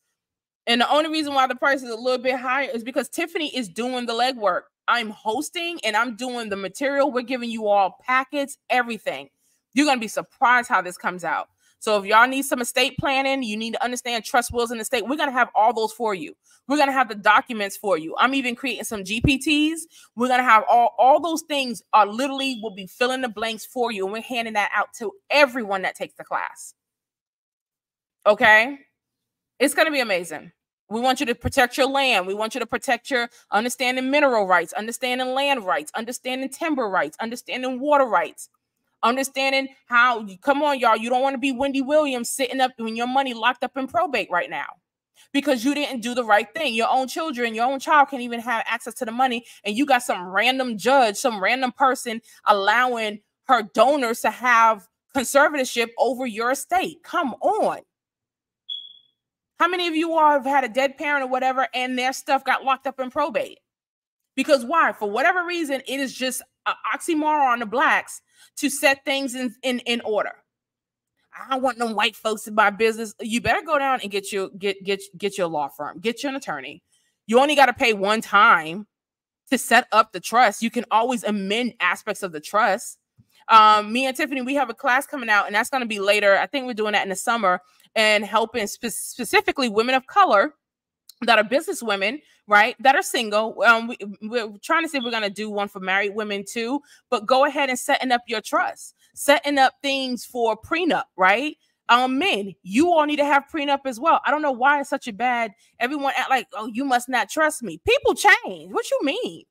And the only reason why the price is a little bit higher is because Tiffany is doing the legwork. I'm hosting and I'm doing the material. We're giving you all packets, everything. You're going to be surprised how this comes out. So if y'all need some estate planning, you need to understand trust wills in the state. We're going to have all those for you. We're going to have the documents for you. I'm even creating some GPTs. We're going to have all all those things are literally will be filling the blanks for you and we're handing that out to everyone that takes the class. Okay? It's going to be amazing. We want you to protect your land. We want you to protect your understanding mineral rights, understanding land rights, understanding timber rights, understanding water rights, understanding how come on, y'all. You don't want to be Wendy Williams sitting up when your money locked up in probate right now because you didn't do the right thing. Your own children, your own child can't even have access to the money, and you got some random judge, some random person allowing her donors to have conservatorship over your estate. Come on. How many of you all have had a dead parent or whatever, and their stuff got locked up in probate? Because why? For whatever reason, it is just an oxymoron on the blacks to set things in, in, in order. I don't want no white folks in my business. You better go down and get your get get get your law firm, get you an attorney. You only got to pay one time to set up the trust. You can always amend aspects of the trust. Um, me and Tiffany, we have a class coming out, and that's going to be later. I think we're doing that in the summer and helping spe- specifically women of color that are business women, right? That are single. Um, we, we're trying to see we're going to do one for married women too, but go ahead and setting up your trust, setting up things for prenup, right? Um, men, you all need to have prenup as well. I don't know why it's such a bad. Everyone act like, oh, you must not trust me. People change. What you mean?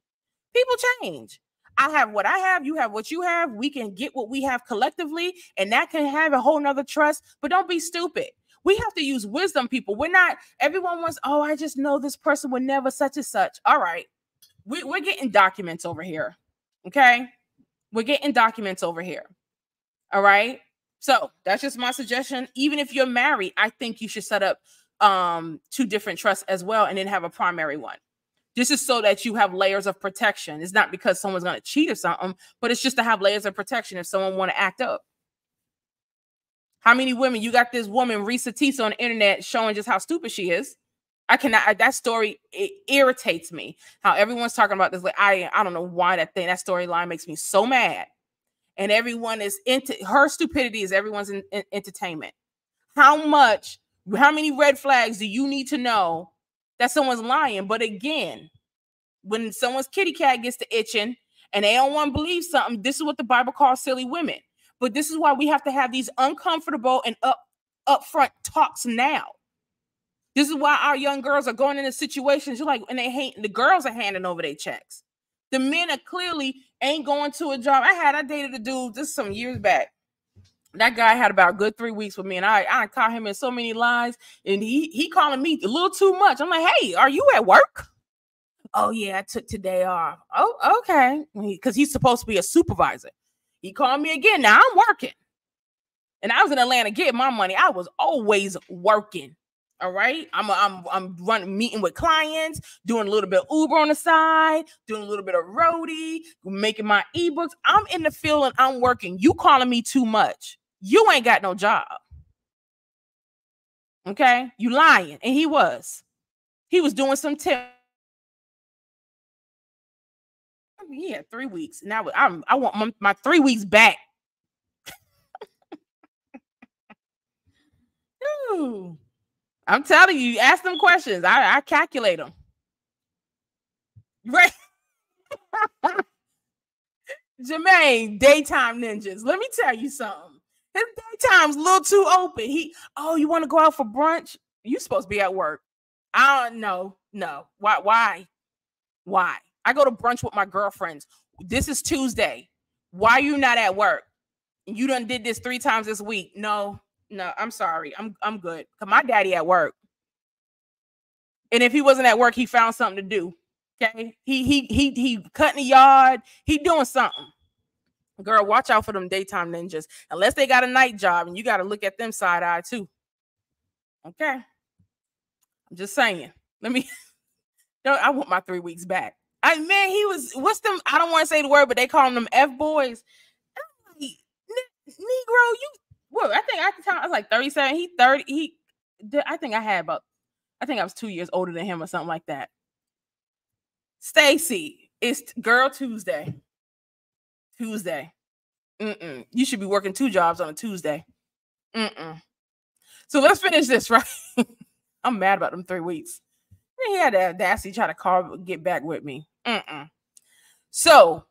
People change. I have what I have, you have what you have. We can get what we have collectively, and that can have a whole nother trust. But don't be stupid. We have to use wisdom, people. We're not, everyone wants, oh, I just know this person would never such and such. All right. We, we're getting documents over here. Okay. We're getting documents over here. All right. So that's just my suggestion. Even if you're married, I think you should set up um two different trusts as well and then have a primary one. This is so that you have layers of protection. It's not because someone's going to cheat or something, but it's just to have layers of protection if someone want to act up. How many women you got this woman Reesa Teesa on the internet showing just how stupid she is? I cannot. I, that story it irritates me. How everyone's talking about this. Like I, I don't know why that thing, that storyline makes me so mad. And everyone is into her stupidity is everyone's in, in, entertainment. How much? How many red flags do you need to know that someone's lying. But again, when someone's kitty cat gets to itching and they don't want to believe something, this is what the Bible calls silly women. But this is why we have to have these uncomfortable and up upfront talks now. This is why our young girls are going into situations You're like and they hate the girls are handing over their checks. The men are clearly ain't going to a job. I had I dated a dude just some years back that guy had about good three weeks with me, and I I caught him in so many lies, and he he calling me a little too much. I'm like, hey, are you at work? Oh yeah, I took today off. Oh okay, because he's supposed to be a supervisor. He called me again. Now I'm working, and I was in Atlanta getting my money. I was always working. All right. I'm I'm I'm running meeting with clients, doing a little bit of Uber on the side, doing a little bit of Roadie, making my ebooks. I'm in the field and I'm working. You calling me too much. You ain't got no job. Okay? You lying. And he was. He was doing some tip. He had three weeks. Now I'm I want my, my three weeks back. [LAUGHS] Ooh. I'm telling you, ask them questions. I, I calculate them. Right. [LAUGHS] Jermaine, daytime ninjas. Let me tell you something. His daytime's a little too open. He, oh, you want to go out for brunch? You supposed to be at work. I don't know. No. Why? Why? Why? I go to brunch with my girlfriends. This is Tuesday. Why you not at work? You done did this three times this week. No, no, I'm sorry. I'm I'm good. Cause my daddy at work. And if he wasn't at work, he found something to do. Okay. He he he he cutting the yard. He doing something. Girl, watch out for them daytime ninjas. Unless they got a night job, and you got to look at them side eye too. Okay. I'm just saying. Let me. [LAUGHS] I want my three weeks back. I man, he was. What's them? I don't want to say the word, but they call them F boys. Negro, you well, I think at the time I was like 37. He 30. He I think I had about I think I was two years older than him or something like that. Stacy, it's Girl Tuesday. Tuesday. Mm-mm. You should be working two jobs on a Tuesday. Mm-mm. So let's finish this, [LAUGHS] right? I'm mad about them three weeks. He had the audacity try to call, get back with me. Mm-mm. So,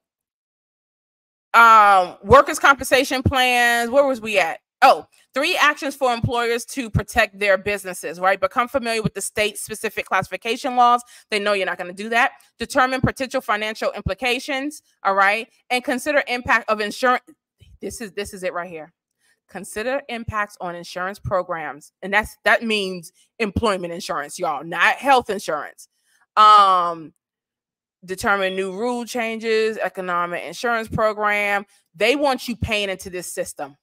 um, workers' compensation plans. Where was we at? Oh, three actions for employers to protect their businesses, right? Become familiar with the state specific classification laws. They know you're not going to do that. Determine potential financial implications, all right? And consider impact of insurance. This is this is it right here. Consider impacts on insurance programs. And that's that means employment insurance, y'all, not health insurance. Um determine new rule changes, economic insurance program. They want you paying into this system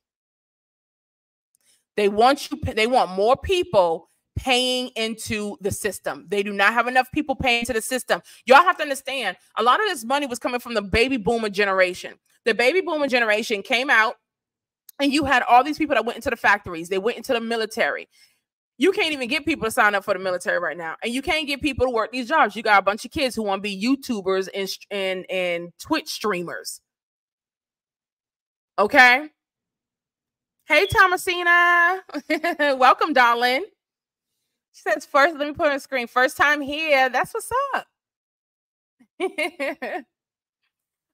they want you they want more people paying into the system. They do not have enough people paying into the system. Y'all have to understand, a lot of this money was coming from the baby boomer generation. The baby boomer generation came out and you had all these people that went into the factories, they went into the military. You can't even get people to sign up for the military right now, and you can't get people to work these jobs. You got a bunch of kids who want to be YouTubers and and and Twitch streamers. Okay, Hey, Thomasina. [LAUGHS] Welcome, darling. She says, first, let me put on the screen. First time here. That's what's up. [LAUGHS]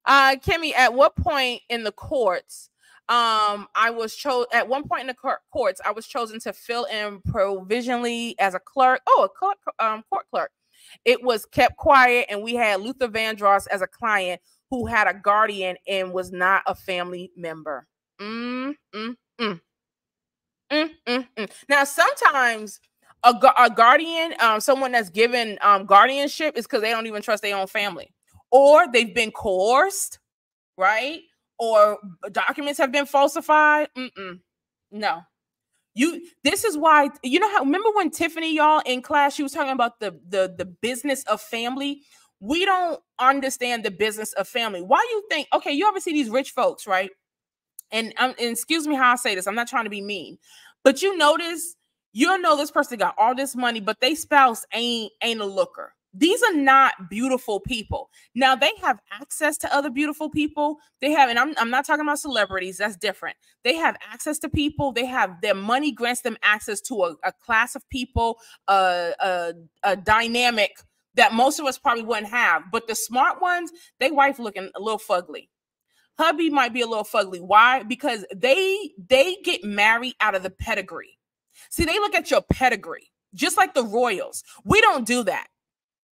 uh, Kimmy, at what point in the courts, um, I was chosen at one point in the court- courts, I was chosen to fill in provisionally as a clerk. Oh, a clerk, um, court clerk. It was kept quiet, and we had Luther Vandross as a client who had a guardian and was not a family member. Mm, mm, Mm. Mm, mm, mm. Now, sometimes a, a guardian, um, someone that's given um, guardianship, is because they don't even trust their own family, or they've been coerced, right? Or documents have been falsified. Mm-mm. No, you. This is why you know how. Remember when Tiffany, y'all in class, she was talking about the the the business of family. We don't understand the business of family. Why do you think? Okay, you ever see these rich folks, right? And, um, and excuse me how I say this, I'm not trying to be mean, but you notice you'll know this person got all this money, but they spouse ain't ain't a looker. These are not beautiful people. Now they have access to other beautiful people. They have, and I'm, I'm not talking about celebrities, that's different. They have access to people, they have their money grants them access to a, a class of people, a, a dynamic that most of us probably wouldn't have. But the smart ones, they wife looking a little fugly hubby might be a little fugly. Why? Because they they get married out of the pedigree. See, they look at your pedigree, just like the royals. We don't do that,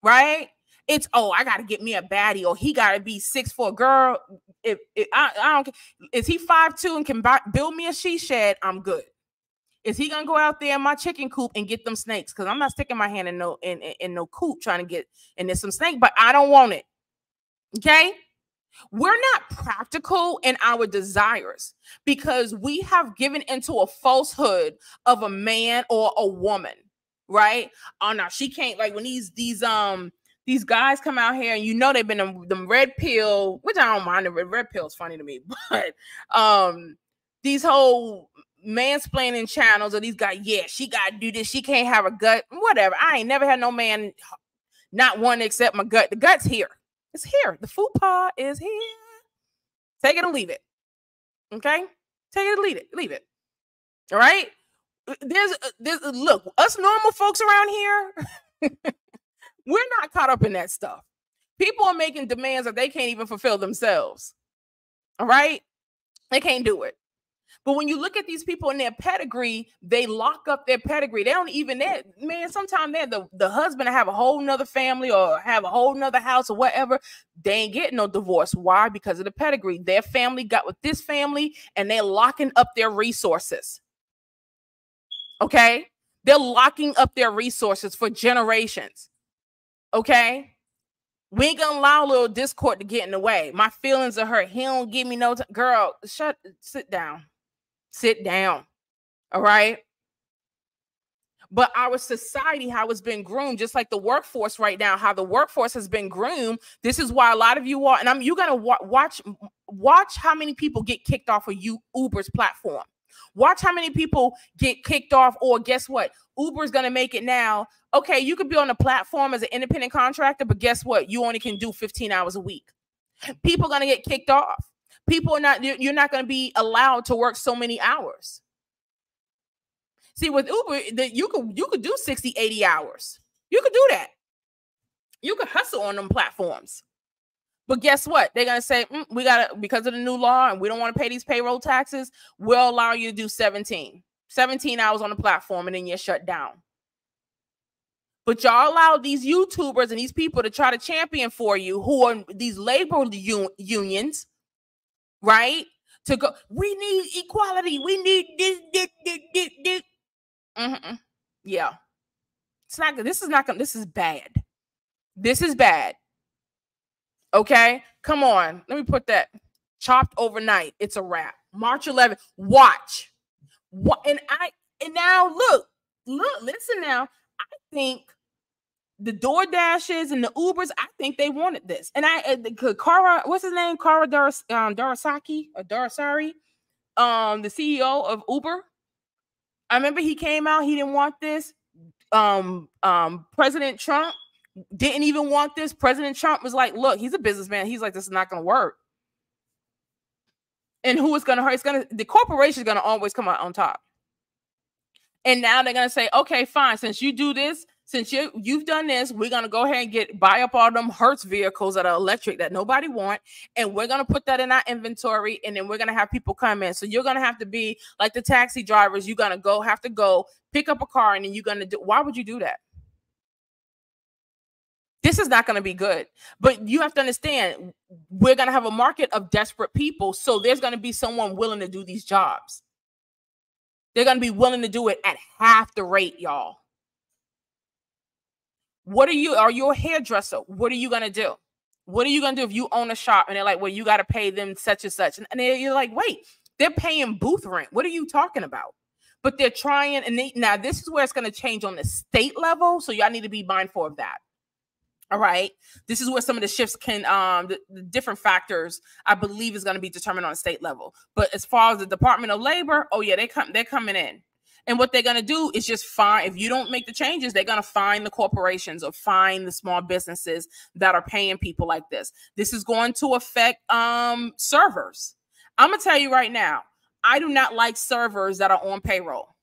right? It's oh, I gotta get me a baddie, or he gotta be six four. Girl, if, if I, I don't is he five two and can buy, build me a she shed, I'm good. Is he gonna go out there in my chicken coop and get them snakes? Because I'm not sticking my hand in no in, in, in no coop trying to get and there's some snake, but I don't want it. Okay. We're not practical in our desires because we have given into a falsehood of a man or a woman. right? Oh no, she can't like when these these um these guys come out here and you know they've been them, them red pill, which I don't mind. The red, red pill is funny to me, [LAUGHS] but um these whole mansplaining channels or these guys, yeah, she gotta do this, she can't have a gut, whatever. I ain't never had no man, not one except my gut. The gut's here. It's here. The fupa is here. Take it or leave it. Okay? Take it or leave it. Leave it. All right. Uh, there's, uh, there's uh, look, us normal folks around here, [LAUGHS] we're not caught up in that stuff. People are making demands that they can't even fulfill themselves. All right. They can't do it. But when you look at these people in their pedigree, they lock up their pedigree. They don't even that man. Sometimes they're the, the husband have a whole nother family or have a whole nother house or whatever. They ain't getting no divorce. Why? Because of the pedigree. Their family got with this family and they're locking up their resources. Okay. They're locking up their resources for generations. Okay. We ain't gonna allow little discord to get in the way. My feelings are hurt. He don't give me no time. Girl, shut sit down. Sit down. All right. But our society, how it's been groomed, just like the workforce right now, how the workforce has been groomed. This is why a lot of you are, and I'm you gotta wa- watch watch how many people get kicked off of you Uber's platform. Watch how many people get kicked off, or guess what? Uber's gonna make it now. Okay, you could be on the platform as an independent contractor, but guess what? You only can do 15 hours a week. People are gonna get kicked off. People are not, you're not gonna be allowed to work so many hours. See, with Uber, that you could you could do 60, 80 hours. You could do that. You could hustle on them platforms. But guess what? They're gonna say mm, we gotta because of the new law, and we don't want to pay these payroll taxes. We'll allow you to do 17, 17 hours on the platform, and then you're shut down. But y'all allow these YouTubers and these people to try to champion for you, who are these labor unions, right? To go, we need equality. We need this, this, this, this, this. Mm-hmm. Yeah, it's not good. This is not gonna. This is bad. This is bad. Okay, come on. Let me put that chopped overnight. It's a wrap. March 11th. Watch. What? And I and now look, look, listen now. I think the DoorDashes and the Ubers, I think they wanted this. And I, uh, Kara, what's his name? Kara Doras, um, or Dorasari, um, the CEO of Uber. I remember he came out, he didn't want this. Um, um, President Trump didn't even want this. President Trump was like, look, he's a businessman. He's like, this is not going to work. And who is going to hurt? It's going to, the corporation is going to always come out on top. And now they're going to say, okay, fine. Since you do this, since you you've done this, we're gonna go ahead and get buy up all them Hertz vehicles that are electric that nobody want, and we're gonna put that in our inventory, and then we're gonna have people come in. So you're gonna have to be like the taxi drivers. You're gonna go have to go pick up a car, and then you're gonna do. Why would you do that? This is not going to be good. But you have to understand, we're going to have a market of desperate people. So there's going to be someone willing to do these jobs. They're going to be willing to do it at half the rate, y'all. What are you? Are you a hairdresser? What are you going to do? What are you going to do if you own a shop and they're like, well, you got to pay them such and such? And, and you're like, wait, they're paying booth rent. What are you talking about? But they're trying, and they, now this is where it's going to change on the state level. So y'all need to be mindful of that. All right. This is where some of the shifts can um the, the different factors I believe is going to be determined on a state level. But as far as the Department of Labor, oh yeah, they come they're coming in. And what they're going to do is just find if you don't make the changes, they're going to find the corporations or find the small businesses that are paying people like this. This is going to affect um servers. I'm going to tell you right now, I do not like servers that are on payroll.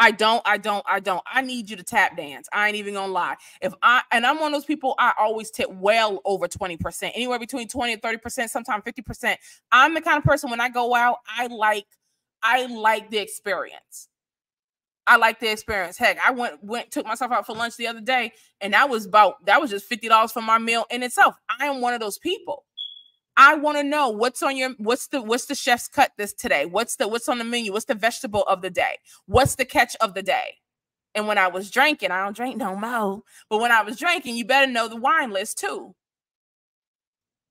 I don't, I don't, I don't. I need you to tap dance. I ain't even gonna lie. If I and I'm one of those people, I always tip well over 20%, anywhere between 20 and 30%, sometimes 50%. I'm the kind of person when I go out, I like, I like the experience. I like the experience. Heck, I went went took myself out for lunch the other day, and that was about that was just fifty dollars for my meal in itself. I am one of those people. I want to know what's on your what's the what's the chef's cut this today? What's the what's on the menu? What's the vegetable of the day? What's the catch of the day? And when I was drinking, I don't drink no more. But when I was drinking, you better know the wine list too.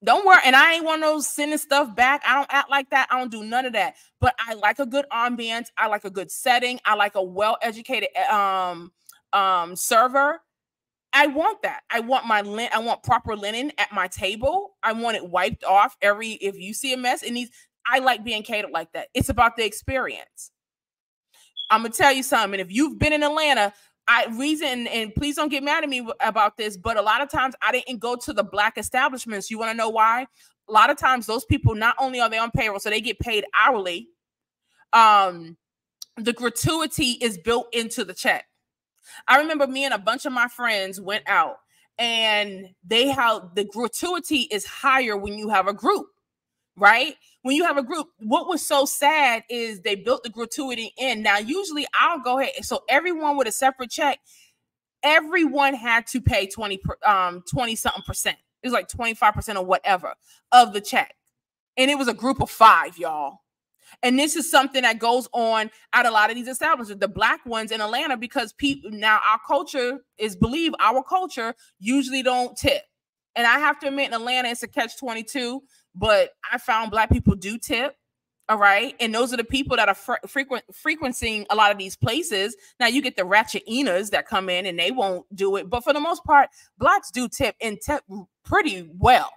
Don't worry. And I ain't one of those sending stuff back. I don't act like that. I don't do none of that. But I like a good ambience. I like a good setting. I like a well-educated um um, server. I want that. I want my lin- I want proper linen at my table. I want it wiped off every if you see a mess, it needs I like being catered like that. It's about the experience. I'm gonna tell you something. And If you've been in Atlanta, I reason and please don't get mad at me about this, but a lot of times I didn't go to the black establishments. You want to know why? A lot of times those people not only are they on payroll, so they get paid hourly. Um, the gratuity is built into the check. I remember me and a bunch of my friends went out and they have the gratuity is higher when you have a group, right? When you have a group, what was so sad is they built the gratuity in. Now, usually I'll go ahead. So everyone with a separate check, everyone had to pay 20 um 20 something percent. It was like 25% or whatever of the check. And it was a group of five, y'all. And this is something that goes on at a lot of these establishments, the black ones in Atlanta, because people now our culture is believe our culture usually don't tip. And I have to admit, in Atlanta, it's a catch 22, but I found black people do tip. All right. And those are the people that are fre- frequent frequenting a lot of these places. Now you get the ratchet enas that come in and they won't do it. But for the most part, blacks do tip and tip pretty well.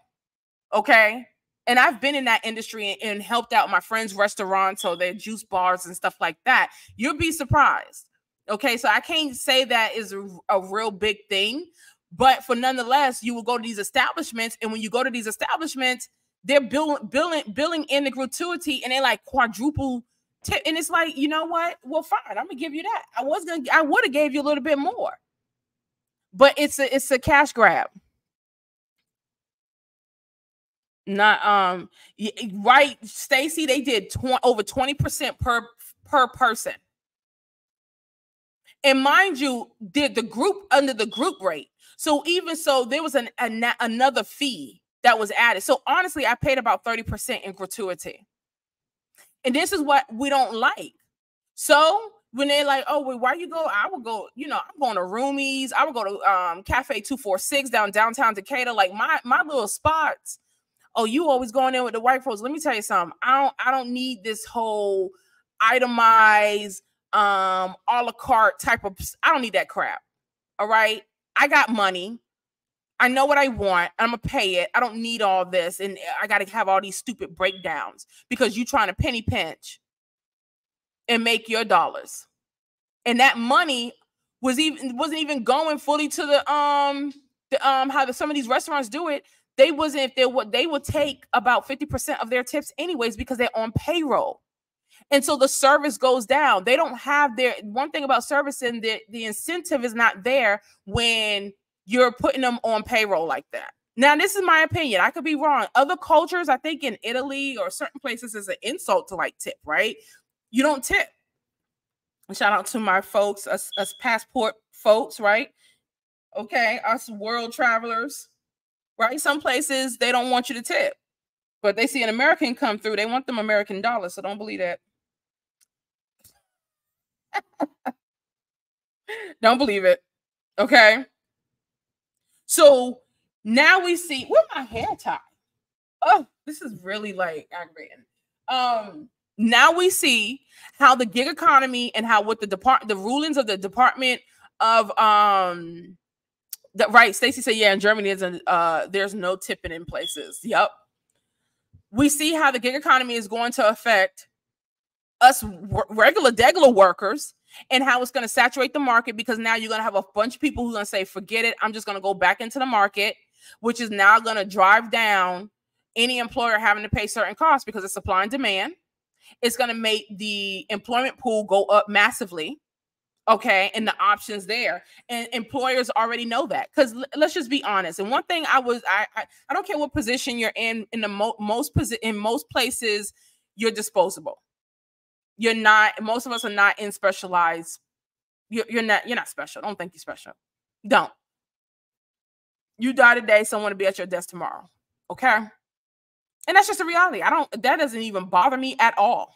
Okay and I've been in that industry and, and helped out my friends' restaurants or their juice bars and stuff like that. You'll be surprised. Okay, so I can't say that is a, a real big thing, but for nonetheless, you will go to these establishments, and when you go to these establishments, they're billing billing billing in the gratuity, and they like quadruple tip, and it's like, you know what? Well, fine, I'm gonna give you that. I was gonna, I would have gave you a little bit more, but it's a it's a cash grab. Not um right stacy they did tw- over 20% per per person. And mind you did the group under the group rate. So even so there was an, an another fee that was added so honestly i paid about 30% in gratuity and this is what we don't like so when they're like, oh, well, why you go? I would go, you know, I'm going to Roomies. I would go to um Cafe 246 down downtown Decatur. Like my my little spots oh, you always going in with the white folks. Let me tell you something. I don't I don't need this whole itemized um a la carte type of I don't need that crap. All right. I got money. I know what I want. I'm gonna pay it. I don't need all this, and I gotta have all these stupid breakdowns because you're trying to penny pinch and make your dollars. And that money was even wasn't even going fully to the um the um how the, some of these restaurants do it they wasn't if they would they would take about 50% of their tips anyways because they're on payroll and so the service goes down they don't have their one thing about servicing the, the incentive is not there when you're putting them on payroll like that now this is my opinion i could be wrong other cultures i think in italy or certain places is an insult to like tip right you don't tip shout out to my folks us, us passport folks right okay us world travelers right? Some places they don't want you to tip, but they see an American come through, they want them American dollars. So don't believe that. [LAUGHS] don't believe it. Okay. So now we see where my hair tie. Oh, this is really like aggravating. Um, now we see how the gig economy and how what the depart the rulings of the Department of um that right. Stacy said, yeah, in Germany isn't uh there's no tipping in places. Yep. We see how the gig economy is going to affect us regular degular workers and how it's going to saturate the market because now you're going to have a bunch of people who are going to say, forget it, I'm just going to go back into the market, which is now going to drive down any employer having to pay certain costs because it's supply and demand. It's going to make the employment pool go up massively okay and the options there and employers already know that because let's just be honest and one thing i was I, I, I don't care what position you're in in the mo- most posi- in most places you're disposable you're not most of us are not in specialized you're, you're not you're not special don't think you're special don't you die today someone will be at your desk tomorrow okay and that's just a reality i don't that doesn't even bother me at all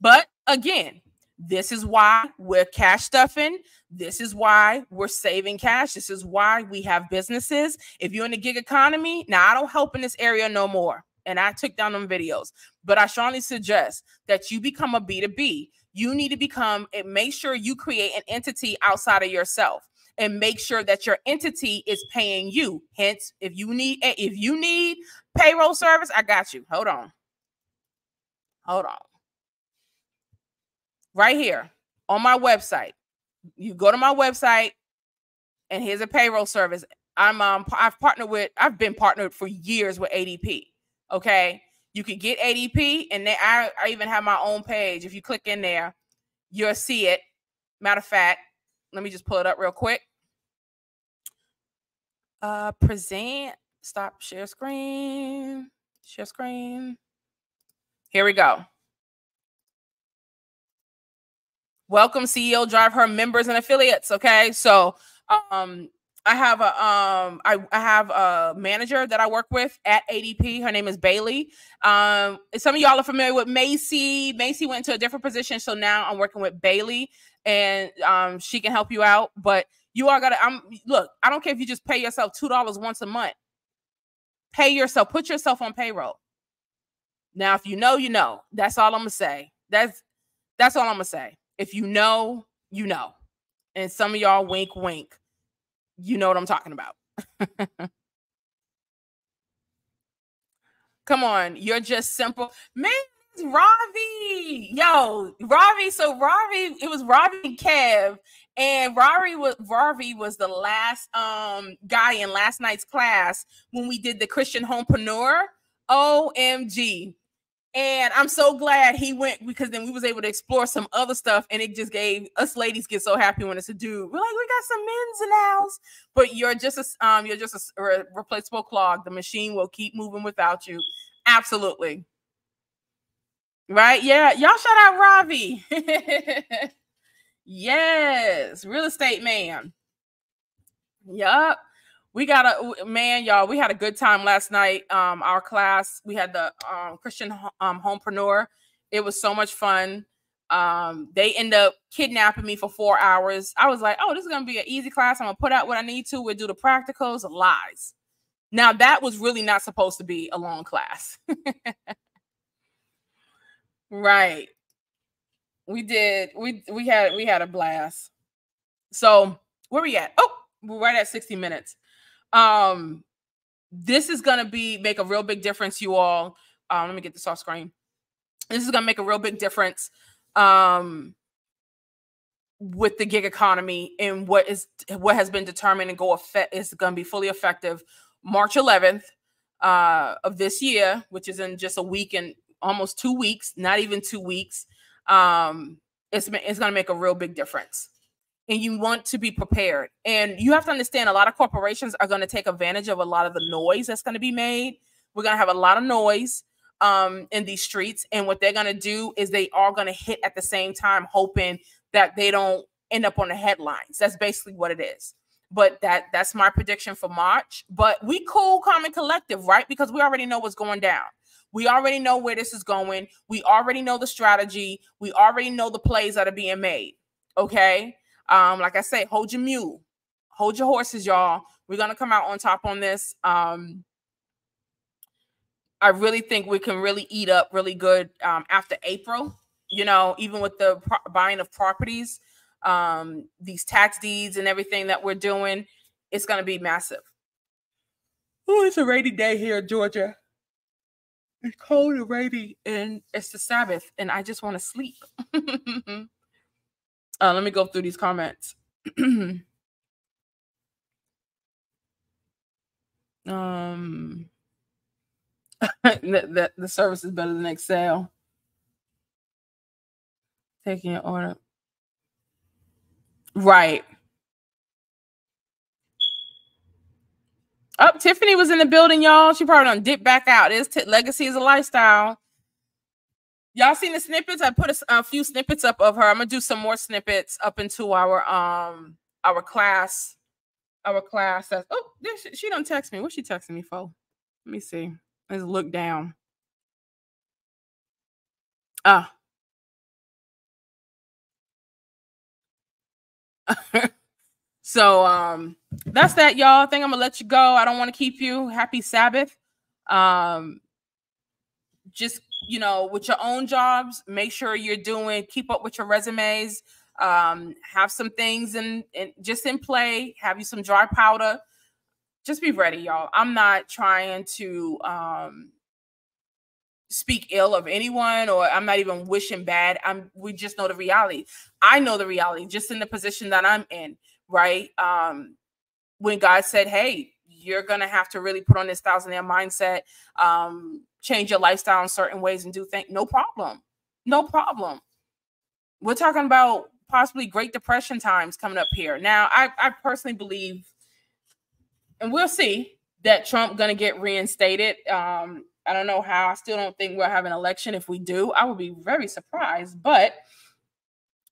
but again this is why we're cash stuffing. This is why we're saving cash. This is why we have businesses. If you're in the gig economy, now I don't help in this area no more. And I took down them videos, but I strongly suggest that you become a B2B. You need to become and make sure you create an entity outside of yourself and make sure that your entity is paying you. Hence, if you need if you need payroll service, I got you. Hold on. Hold on. Right here on my website. You go to my website and here's a payroll service. I'm um I've partnered with I've been partnered for years with ADP. Okay. You can get ADP and then I, I even have my own page. If you click in there, you'll see it. Matter of fact, let me just pull it up real quick. Uh present, stop share screen, share screen. Here we go. Welcome CEO DriveHer members and affiliates. Okay. So um I have a um I, I have a manager that I work with at ADP. Her name is Bailey. Um some of y'all are familiar with Macy. Macy went to a different position, so now I'm working with Bailey and um she can help you out. But you are gonna I'm look, I don't care if you just pay yourself two dollars once a month. Pay yourself, put yourself on payroll. Now, if you know, you know. That's all I'm gonna say. That's that's all I'm gonna say. If you know, you know. And some of y'all wink wink you know what I'm talking about. Come on, you're just simple. Man, Ravi. Yo, Ravi. So Ravi, it was Ravi and Kev. And Ravi was Ravi was the last um guy in last night's class when we did the Christian homepreneur. OMG. And I'm so glad he went because then we was able to explore some other stuff, and it just gave us ladies get so happy when it's a dude. We're like, we got some men's in but you're just a um, you're just a, a replaceable clog. The machine will keep moving without you. Absolutely. Right? Yeah. Y'all shout out Ravi. [LAUGHS] yes, real estate man. Yup we got a man, y'all. We had a good time last night. Um, our class, we had the um, Christian um, homepreneur. It was so much fun. Um, they end up kidnapping me for four hours. I was like, oh, this is gonna be an easy class. I'm gonna put out what I need to. We'll do the practicals. Lies. Now that was really not supposed to be a long class. [LAUGHS] right. We did. We we had we had a blast. So where we at? Oh, we're right at 60 minutes. Um, this is gonna be make a real big difference, you all. Um, let me get this off screen. This is gonna make a real big difference um with the gig economy and what is what has been determined and go effect is to be fully effective March 11th uh, of this year, which is in just a week and almost two weeks, not even two weeks. Um, it's it's to make a real big difference and you want to be prepared. And you have to understand a lot of corporations are going to take advantage of a lot of the noise that's going to be made. We're going to have a lot of noise um, in these streets. And what they're going to do is they are going to hit at the same time, hoping that they don't end up on the headlines. That's basically what it is. But that that's my prediction for March. But we cool, and collective, right? Because we already know what's going down. We already know where this is going. We already know the strategy. We already know the plays that are being made. Okay. Um, like I say, hold your mule, hold your horses, y'all. We're gonna come out on top on this. Um, I really think we can really eat up really good um, after April. You know, even with the buying of properties, um, these tax deeds and everything that we're doing, it's gonna be massive. Oh, it's a rainy day here in Georgia. It's cold and rainy, and it's the Sabbath, and I just want to sleep. [LAUGHS] Uh, let me go through these comments. [CLEARS THROAT] um, [LAUGHS] the, the, the service is better than Excel. Taking your order. Right. Up, oh, Tiffany was in the building, y'all. She probably don't dip back out. This t- legacy is a lifestyle. Y'all seen the snippets? I put a, a, few snippets up of her. I'm gonna do some more snippets up into our um our class, our class. That's, oh, she, she don't text me. What's she texting me for? Let me see. Let's look down. Ah. [LAUGHS] so um that's that y'all i think i'm gonna let you go i don't want to keep you happy sabbath um just you know with your own jobs make sure you're doing keep up with your resumes um have some things in, in just in play have you some dry powder. Just be ready y'all. I'm not trying to um speak ill of anyone or i'm not even wishing bad. I'm we just know the reality. I know the reality just in the position that i'm in right? Um when god said hey you're gonna have to really put on this thousand year mindset um change your lifestyle in certain ways and do things no problem no problem we're talking about possibly great depression times coming up here now i i personally believe and we'll see that trump gonna get reinstated um I don't know how. I still don't think we'll have an election. If we do, I will be very surprised. But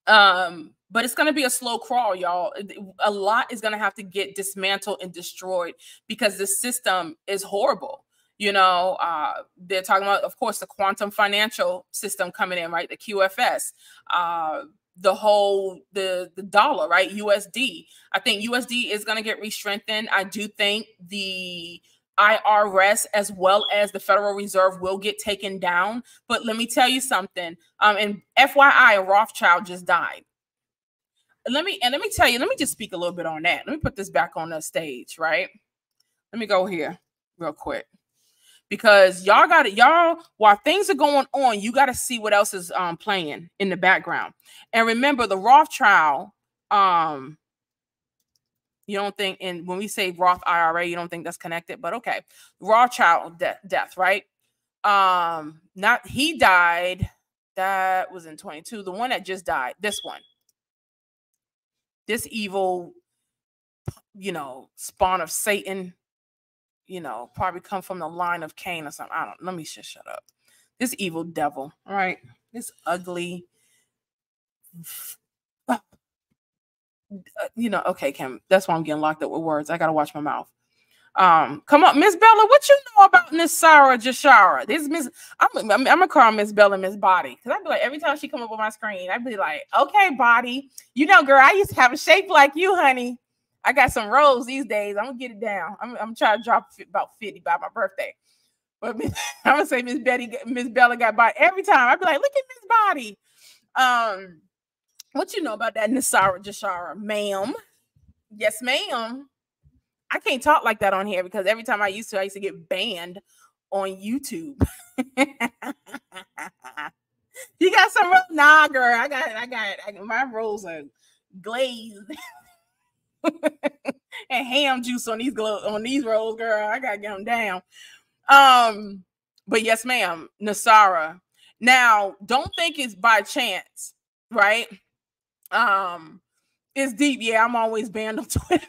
um, but it's to be a slow crawl, y'all. A lot is to have to get dismantled and destroyed because the system is horrible. You know, uh, they're talking about, of course, the quantum financial system coming in, right? The QFS, uh, the whole the the dollar, right? USD. I think USD is going to get re-strengthened. I do think the IRS as well as the Federal Reserve will get taken down. But let me tell you something. Um, and FYI, Rothschild just died. Let me and let me tell you, let me just speak a little bit on that. Let me put this back on the stage, right? Let me go here real quick. Because y'all got it, y'all, while things are going on, you got to see what else is um playing in the background. And remember the Rothschild um you don't think, and when we say Roth IRA, you don't think that's connected, but okay. Rothschild de- death, right? Um, not he died. That was in 22. The one that just died, this one. This evil, you know, spawn of Satan, you know, probably come from the line of Cain or something. I don't let me just shut up. This evil devil, right? This ugly uh, you know, okay, Kim, that's why I'm getting locked up with words. I gotta watch my mouth. Um, come on, Miss Bella, what you know about NESARA GESARA? This Miss, I'm, I'm, I'm, gonna call Miss Bella Miss Body because I'd be like every time she come up on my screen, I'd be like, okay, Body, you know, girl, I used to have a shape like you, honey. I got some rolls these days. I'm gonna get it down. I'm, I'm trying to drop about 50 by my birthday. But [LAUGHS] I'm gonna say Miss Betty, Miss Bella got by every time. I'd be like, look at Miss Body. Um, what you know about that NESARA GESARA, ma'am? Yes, ma'am. I can't talk like that on here because every time I used to, I used to get banned on YouTube. [LAUGHS] you got some nah, girl. I got, I got, I got my rolls are glazed [LAUGHS] [LAUGHS] and ham juice on these glo- on these rolls, girl. I gotta get them down. Um, but yes, ma'am, NESARA. Now, don't think it's by chance, right? Um, it's deep. Yeah, I'm always banned on [LAUGHS] Twitter.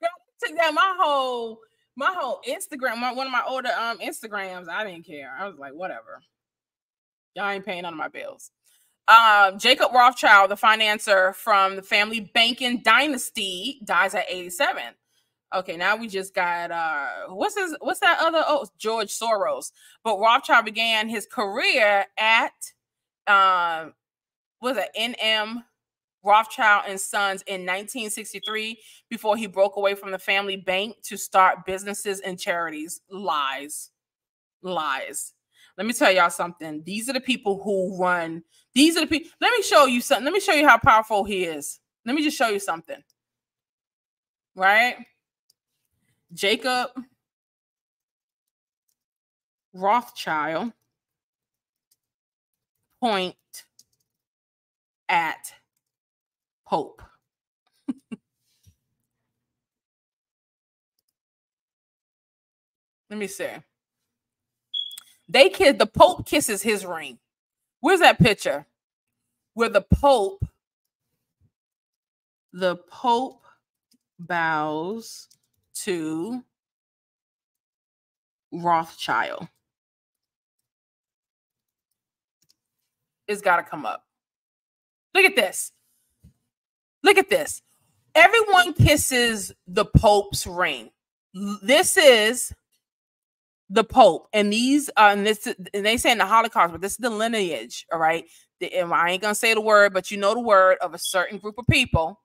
Girl, took that my whole my whole Instagram, my one of my older um Instagrams. I didn't care. I was like, whatever. Y'all ain't paying none of my bills. Um, Jacob Rothschild, the financier from the family banking dynasty, dies at 87. Okay, now we just got uh what's his what's that other oh George Soros. But Rothschild began his career at um was it NM Rothschild and Sons in 1963 before he broke away from the family bank to start businesses and charities. Lies. Lies. Let me tell y'all something. These are the people who run. These are the people. Let me show you something. Let me show you how powerful he is. Let me just show you something. Right? Jacob Rothschild point at Pope. [LAUGHS] Let me see. They kiss the Pope kisses his ring. Where's that picture? Where the Pope, the Pope bows to Rothschild. It's got to come up. Look at this. Look at this. Everyone kisses the Pope's ring. This is the Pope, and these uh, and this and they say in the Holocaust, but this is the lineage. All right, the, and I ain't gonna say the word, but you know the word of a certain group of people.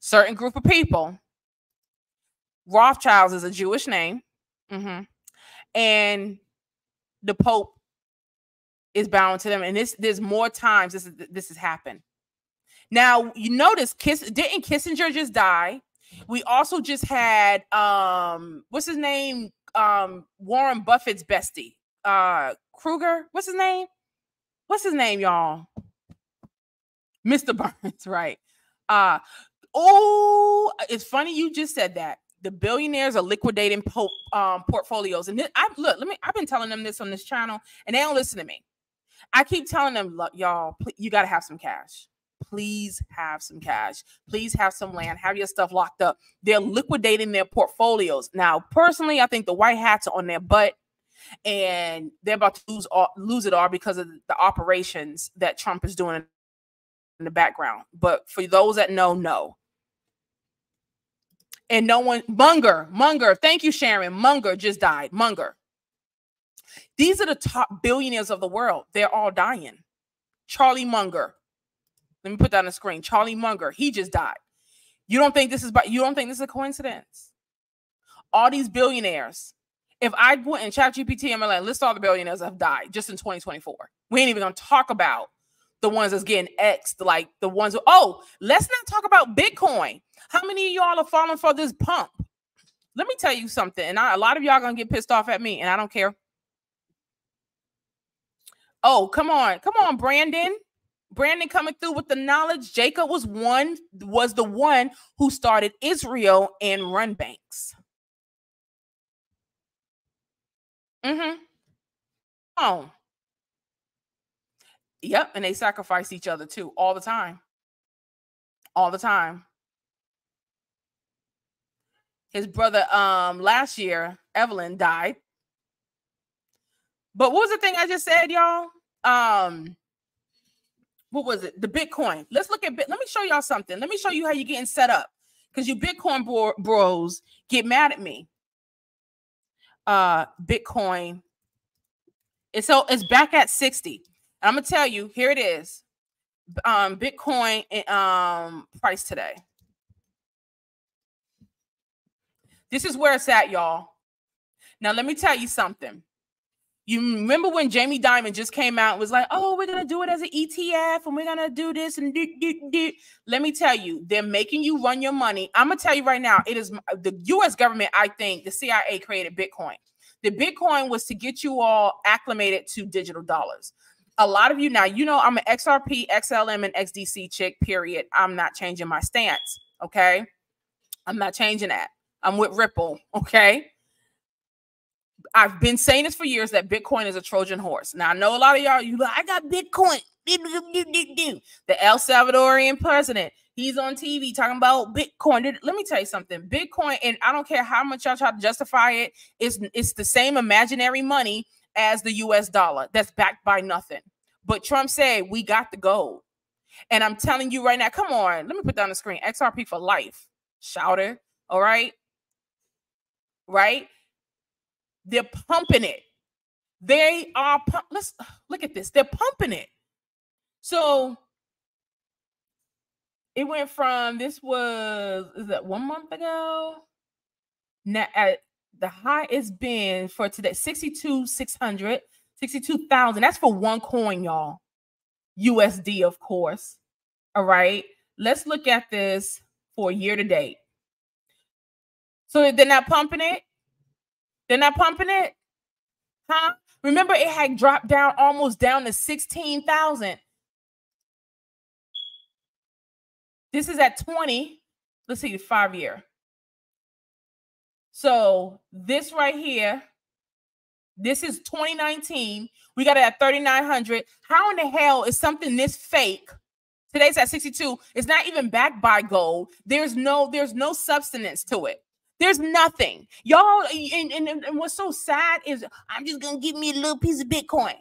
Certain group of people. Rothschilds is a Jewish name, mm-hmm. and the Pope is bound to them, and this there's more times this is this has happened. Now you notice Kiss didn't Kissinger just die? We also just had um what's his name? Um Warren Buffett's bestie, uh Kruger. What's his name? What's his name, y'all? Mr. [LAUGHS] Burns, right? Uh oh, it's funny you just said that. The billionaires are liquidating po- um, portfolios, and I look. Let me. I've been telling them this on this channel, and they don't listen to me. I keep telling them, y'all, you got to have some cash. Please have some cash. Please have some land. Have your stuff locked up. They're liquidating their portfolios now. Personally, I think the white hats are on their butt and they're about to lose all, lose it all because of the operations that Trump is doing in the background. But for those that know, no. And no one, Munger, Munger, thank you, Sharon. Munger just died. Munger. These are the top billionaires of the world. They're all dying. Charlie Munger. Let me put that on the screen. Charlie Munger, he just died. You don't think this is you don't think this is a coincidence? All these billionaires. If I went and ChatGPT and like, list all the billionaires that have died just in 2024. We ain't even gonna talk about the ones that's getting X, like the ones. Who, oh, let's not talk about Bitcoin. How many of y'all are falling for this pump? Let me tell you something, and I, a lot of y'all are gonna get pissed off at me, and I don't care. Oh, come on, come on, Brandon. Brandon coming through with the knowledge. Jacob was one, was the one who started Israel and run banks. Mm-hmm. Oh. Yep, and they sacrifice each other too all the time. All the time. His brother um last year, Evelyn died. But what was the thing I just said, y'all? Um what was it? The Bitcoin. Let's look at. Let me show y'all something. Let me show you how you're getting set up. Because you Bitcoin bro- bros get mad at me. Uh Bitcoin. And so it's back at 60. I'm gonna tell you, here it is. Um, Bitcoin um price today. This is where it's at, y'all. Now, let me tell you something. You remember when Jamie Dimon just came out and was like, "Oh, we're gonna do it as an ETF, and we're gonna do this and do, do, do." Let me tell you, they're making you run your money. I'm gonna tell you right now, it is the U.S. government. I think the CIA created Bitcoin. The Bitcoin was to get you all acclimated to digital dollars a lot of you now, you know, I'm an XRP, XLM, and XDC chick, period. I'm not changing my stance. Okay. I'm not changing that. I'm with Ripple. Okay. I've been saying this for years that Bitcoin is a Trojan horse. Now, I know a lot of y'all, you like, I got Bitcoin. The El Salvadorian president, he's on TV talking about Bitcoin. Let me tell you something. Bitcoin, and I don't care how much y'all try to justify it, it's, it's the same imaginary money as the US dollar that's backed by nothing. But Trump said, we got the gold. And I'm telling you right now, come on, let me put down the screen XRP for life. Shouter. All right. Right. They're pumping it. They are, pump- let's look at this. They're pumping it. So it went from this was, is that one month ago? Now, at the high it's been for today 62 600 62,000 that's for one coin y'all USD of course all right let's look at this for year to date so they're not pumping it they're not pumping it huh remember it had dropped down almost down to 16,000 this is at 20 let's see the five year so this right here, this is 2019. We got it at 3,900. How in the hell is something this fake? Today's at 62. It's not even backed by gold. There's no, there's no substance to it. There's nothing. Y'all, and, and, and what's so sad is I'm just gonna give me a little piece of Bitcoin.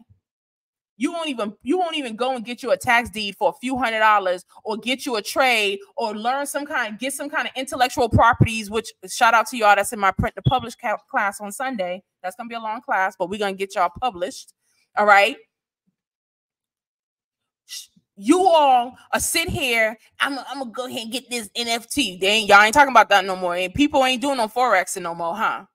You won't even you won't even go and get you a tax deed for a few hundred dollars or get you a trade or learn some kind get some kind of intellectual properties which shout out to y'all that's in my print to publish class on sunday. That's gonna be a long class but we're gonna get y'all published all right you all are sit here i'm, I'm gonna go ahead and get this nft they ain't y'all ain't talking about that no more and people ain't doing no forex no more huh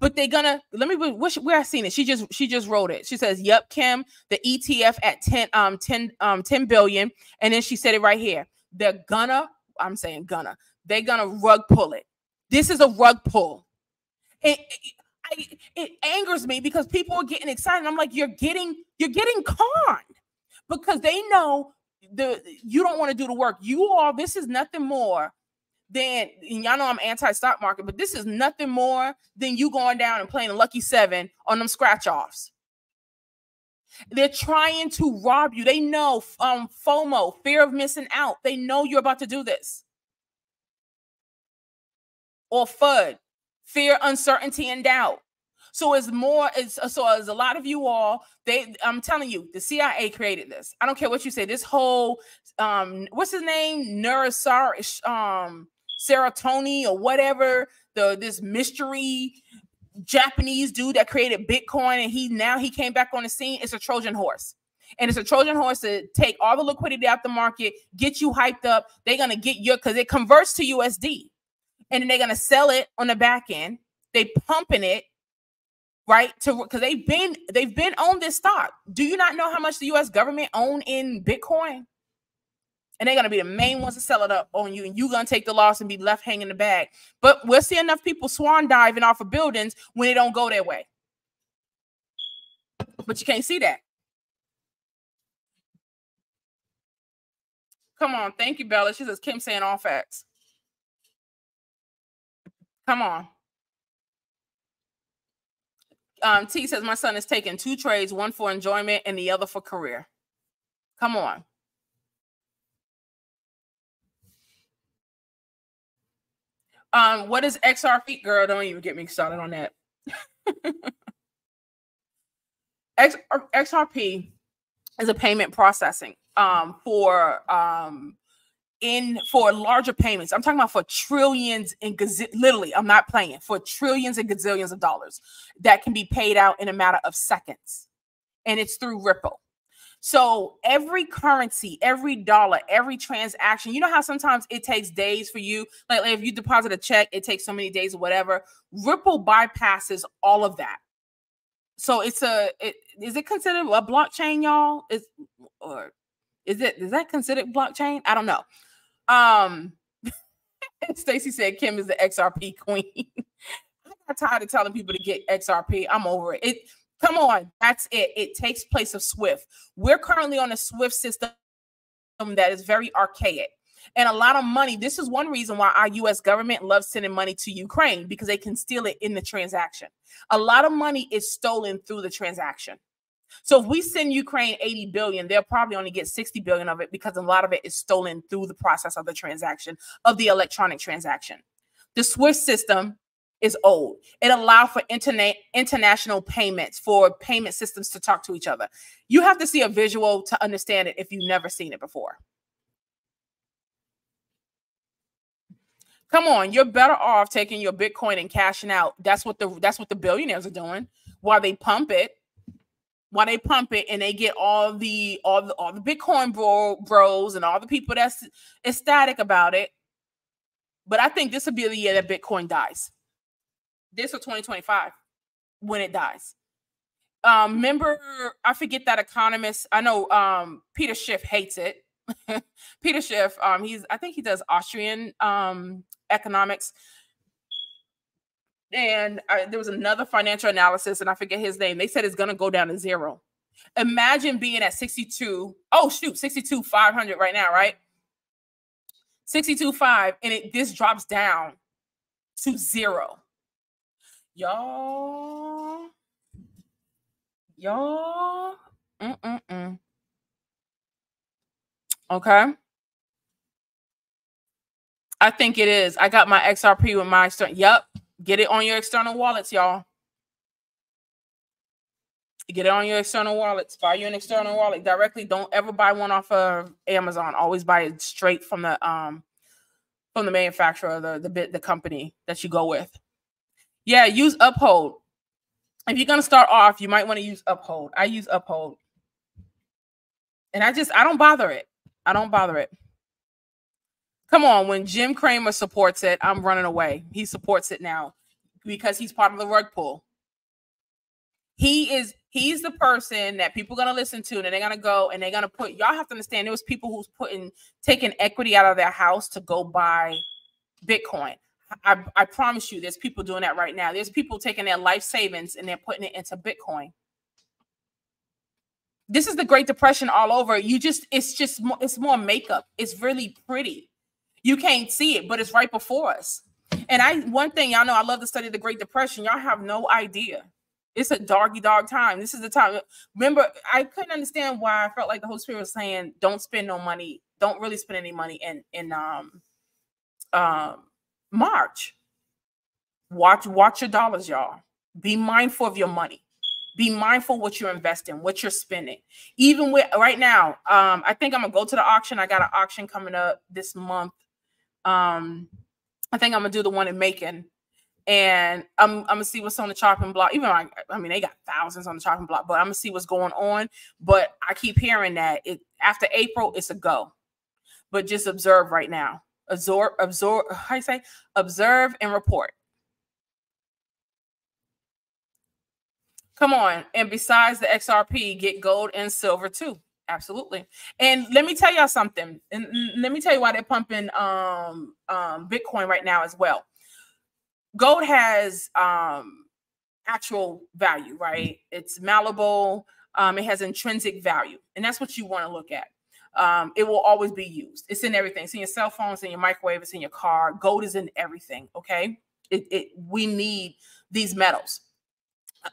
but they're gonna let me where I seen it. She just she just wrote it. She says, Yep, Kim, the ETF at 10 um 10 um 10 billion. And then she said it right here. They're gonna, I'm saying gonna, they're gonna rug pull it. This is a rug pull. It, it, it angers me because people are getting excited. I'm like, you're getting you're getting conned because they know the you don't want to do the work. You all, this is nothing more than y'all know I'm anti-stock market, but this is nothing more than you going down and playing a lucky seven on them scratch offs. They're trying to rob you. They know um FOMO, fear of missing out. They know you're about to do this. Or FUD, fear, uncertainty, and doubt. So it's more, it's so as a lot of you all, they I'm telling you, the CIA created this. I don't care what you say. This whole um, what's his name? Neurosar um serotonin or whatever, the this mystery Japanese dude that created Bitcoin and he now he came back on the scene. It's a Trojan horse. And it's a Trojan horse to take all the liquidity out the market, get you hyped up. They're gonna get your because it converts to USD, and then they're gonna sell it on the back end. They pumping it right to because they've been they've been on this stock. Do you not know how much the U.S. government own in Bitcoin? and they're gonna be the main ones to sell it up on you, and you're gonna take the loss and be left hanging the bag. But we'll see enough people swan diving off of buildings when it don't go their way. But you can't see that. Come on, thank you, Bella. She says Kim saying all facts. Come on. Um, T says my son is taking two trades, one for enjoyment and the other for career. Come on. Um, what is XRP? Girl, don't even get me started on that. [LAUGHS] X, XRP is a payment processing um, for um, in for larger payments. I'm talking about for trillions and literally, I'm not playing for trillions and gazillions of dollars that can be paid out in a matter of seconds, and it's through Ripple. So every currency, every dollar, every transaction, you know how sometimes it takes days for you, like, like if you deposit a check, it takes so many days or whatever. Ripple bypasses all of that. So it's a it, is it considered a blockchain, y'all? Is or is it is that considered blockchain? I don't know. Um [LAUGHS] Stacy said Kim is the XRP queen. [LAUGHS] I got tired of telling people to get XRP. I'm over it. It Come on, that's it. It takes place of Swift. We're currently on a Swift system that is very archaic and a lot of money. This is one reason why our US government loves sending money to Ukraine because they can steal it in the transaction. A lot of money is stolen through the transaction. So if we send Ukraine 80 billion, they'll probably only get 60 billion of it because a lot of it is stolen through the process of the transaction, of the electronic transaction. The SWIFT system is old. It allowed for internet international payments for payment systems to talk to each other. You have to see a visual to understand it if you've never seen it before. Come on, you're better off taking your Bitcoin and cashing out. That's what the that's what the billionaires are doing while they pump it. While they pump it and they get all the all the all the Bitcoin bro, bros and all the people that's ecstatic about it. But I think this will be the year that Bitcoin dies this for 2025 when it dies. Um, remember, I forget that economist. I know um, Peter Schiff hates it. [LAUGHS] Peter Schiff, um, he's I think he does Austrian um, economics. And uh, there was another financial analysis, and I forget his name. They said it's going to go down to zero. Imagine being at 62. Oh, shoot, 62, 500 right now, right? 62, 5, and it this drops down to zero y'all, y'all. Mm-mm-mm. Okay. I think it is. I got my XRP with my external. Yep. Get it on your external wallets, y'all. Get it on your external wallets. Buy you an external wallet directly. Don't ever buy one off of Amazon. Always buy it straight from the um from the manufacturer, the the bit the company that you go with. Yeah, use Uphold. If you're gonna start off, you might want to use Uphold. I use Uphold. And I just I don't bother it. I don't bother it. Come on, when Jim Cramer supports it, I'm running away. He supports it now. because he's part of the rug pull. He is he's the person that people are gonna listen to, and they're gonna go and they're gonna put y'all have to understand there was people who's putting taking equity out of their house to go buy Bitcoin. I, I promise you, there's people doing that right now. There's people taking their life savings and they're putting it into Bitcoin. This is the Great Depression all over. You just, it's just, it's more makeup. It's really pretty. You can't see it, but it's right before us. And I, one thing y'all know, I love to study the Great Depression. Y'all have no idea. It's a doggy dog time. This is the time. Remember, I couldn't understand why I felt like the Holy Spirit was saying, "Don't spend no money. Don't really spend any money in in um um March. Watch watch your dollars, y'all. Be mindful of your money. Be mindful what you're investing, what you're spending. Even with right now, um, I think I'm gonna go to the auction. I got an auction coming up this month. Um, I think I'm gonna do the one in Macon, and I'm, I'm gonna see what's on the chopping block. Even I, I mean, they got thousands on the chopping block, but I'm gonna see what's going on. But I keep hearing that it after April, it's a go. But just observe right now absorb, absorb, how you say, observe and report. Come on. And besides the XRP, get gold and silver too. Absolutely. And let me tell y'all something. And let me tell you why they're pumping um, um, Bitcoin right now as well. Gold has um, actual value, right? It's malleable. Um, it has intrinsic value. And that's what you want to look at um, it will always be used. It's in everything. It's in your cell phones, in your microwave, it's in your car. Gold is in everything. Okay. It, it we need these metals.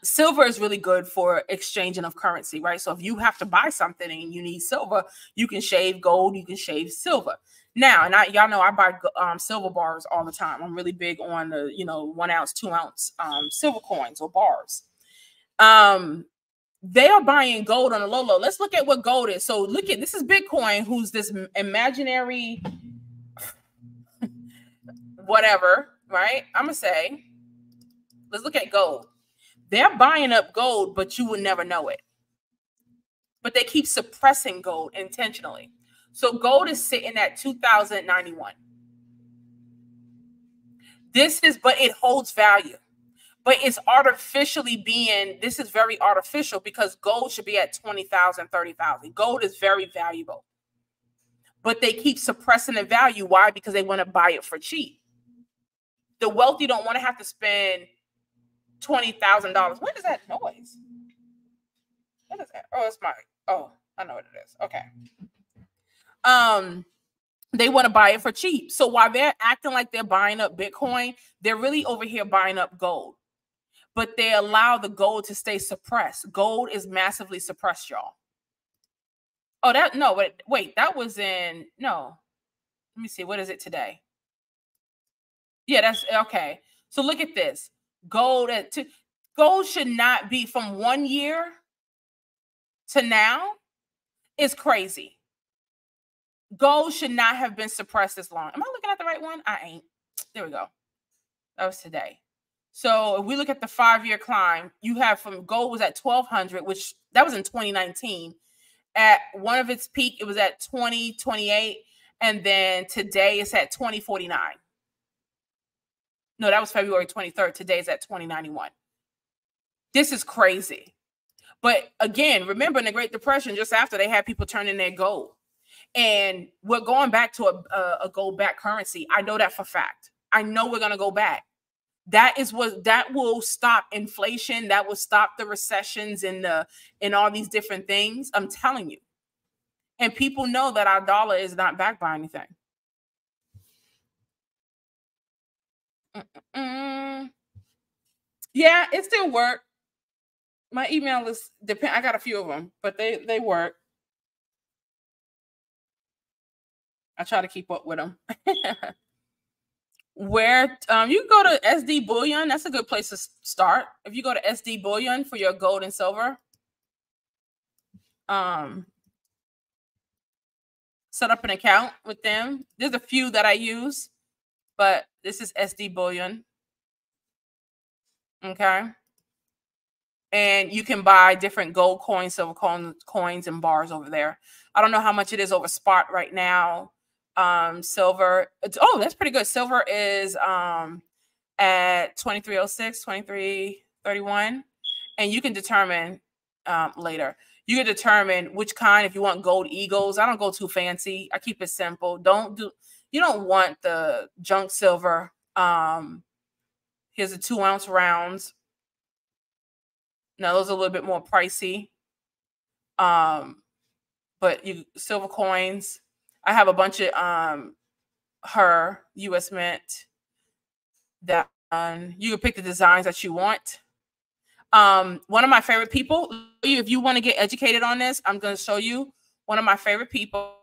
Silver is really good for exchanging of currency, right? So if you have to buy something and you need silver, you can shave gold, you can shave silver. Now, and I y'all know I buy um, silver bars all the time. I'm really big on the you know one ounce, two ounce um, silver coins or bars. Um, they are buying gold on a low low. Let's look at what gold is. So look at this is Bitcoin, who's this imaginary [LAUGHS] whatever, right? I'm gonna say, let's look at gold. They're buying up gold, but you would never know it. But they keep suppressing gold intentionally. So gold is sitting at 2091. This is, but it holds value but it's artificially being this is very artificial because gold should be at 20,000 30,000 gold is very valuable but they keep suppressing the value why because they want to buy it for cheap the wealthy don't want to have to spend $20,000 what is that noise what is that oh it's my oh I know what it is okay um they want to buy it for cheap. So while they're acting like they're buying up Bitcoin, they're really over here buying up gold but they allow the gold to stay suppressed. Gold is massively suppressed, y'all. Oh, that no, wait, wait, that was in no. Let me see, what is it today? Yeah, that's okay. So look at this. Gold at two, gold should not be from one year to now is crazy. Gold should not have been suppressed this long. Am I looking at the right one? I ain't. There we go. That was today. So if we look at the five year climb, you have from gold was at 1200, which that was in 2019. At one of its peak, it was at 2028. And then today it's at 2049. No, that was February 23rd. Today's at 2091. This is crazy. But again, remember in the Great Depression, just after they had people turning their gold. And we're going back to a, a, a gold back currency. I know that for fact. I know we're going to go back that is what that will stop inflation that will stop the recessions and the and all these different things i'm telling you and people know that our dollar is not backed by anything Mm-mm. yeah it still work my email is depend i got a few of them but they they work i try to keep up with them [LAUGHS] where um, you go to SD Bullion. That's a good place to start. If you go to SD Bullion for your gold and silver, um, set up an account with them. There's a few that I use, but this is SD Bullion. Okay. And you can buy different gold coins, silver coins, and bars over there. I don't know how much it is over spot right now um silver oh that's pretty good silver is um at 2306, 2331, and you can determine um, later. You can determine which kind, if you want gold eagles. I don't go too fancy. I keep it simple. Don't do, you don't want the junk silver. Um, here's the two ounce rounds. Now, those are a little bit more pricey. Um, but you silver coins. I have a bunch of um her US Mint that um, you can pick the designs that you want. Um, one of my favorite people, if you want to get educated on this, I'm going to show you one of my favorite people.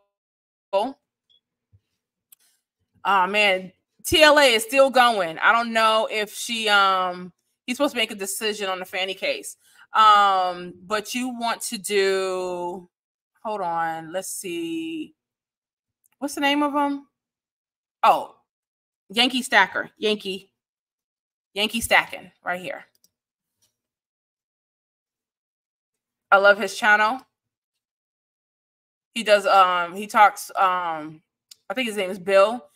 Oh man, TLA is still going. I don't know if she um he's supposed to make a decision on the Fani case. Um, but you want to do hold on, let's see. What's the name of them? Oh, Yankee Stacker. Yankee. Yankee stacking right here. I love his channel. He does um he talks um I think his name is Bill.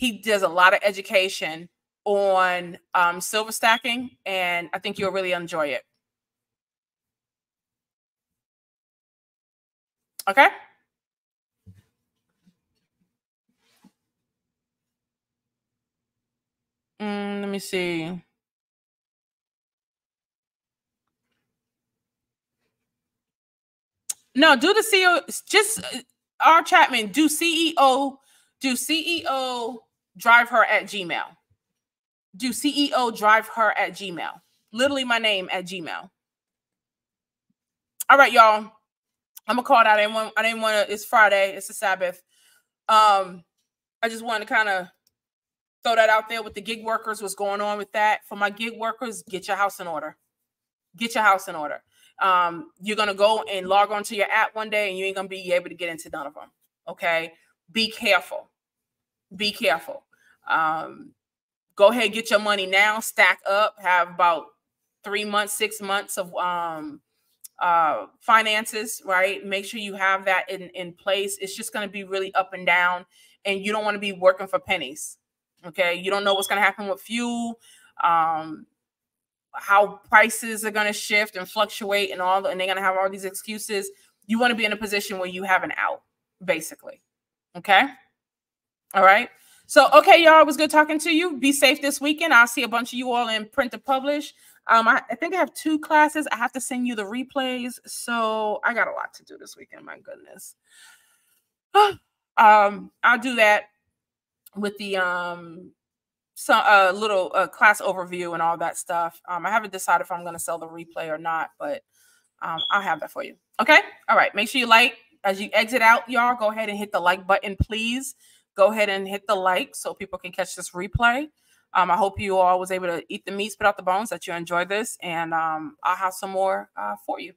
He does a lot of education on um silver stacking and I think you'll really enjoy it. Okay? Mm, let me see. No, do the CEO. Just uh, our Chapman. Do CEO. Do CEO drive her at Gmail. Do CEO DriveHer at Gmail. Literally my name at Gmail. All right, y'all. I'm gonna call it out. I didn't want. I didn't want to. It's Friday. It's a Sabbath. Um, I just wanted to kind of throw that out there with the gig workers. What's going on with that? For my gig workers, get your house in order. Get your house in order. Um, you're gonna go and log onto your app one day, and you ain't gonna be able to get into none of them. Okay, be careful. Be careful. Um, go ahead, get your money now. Stack up. Have about three months, six months of um, uh, finances. Right. Make sure you have that in in place. It's just gonna be really up and down, and you don't want to be working for pennies. Okay, you don't know what's going to happen with fuel, um, how prices are going to shift and fluctuate, and all, and they're going to have all these excuses. You want to be in a position where you have an out, basically. Okay. All right. So, okay, y'all, it was good talking to you. Be safe this weekend. I'll see a bunch of you all in print to publish. Um, I, I, think I have two classes. I have to send you the replays. So I got a lot to do this weekend. My goodness. [SIGHS] um, I'll do that with the um so a uh, little uh, class overview and all that stuff. Um, I haven't decided if I'm going to sell the replay or not, but um, I'll have that for you. Okay. All right. Make sure you like as you exit out, y'all. Go ahead and hit the like button, please. Go ahead and hit the like so people can catch this replay. Um, I hope you all was able to eat the meat, spit out the bones, that you enjoyed this, and um, I'll have some more uh, for you.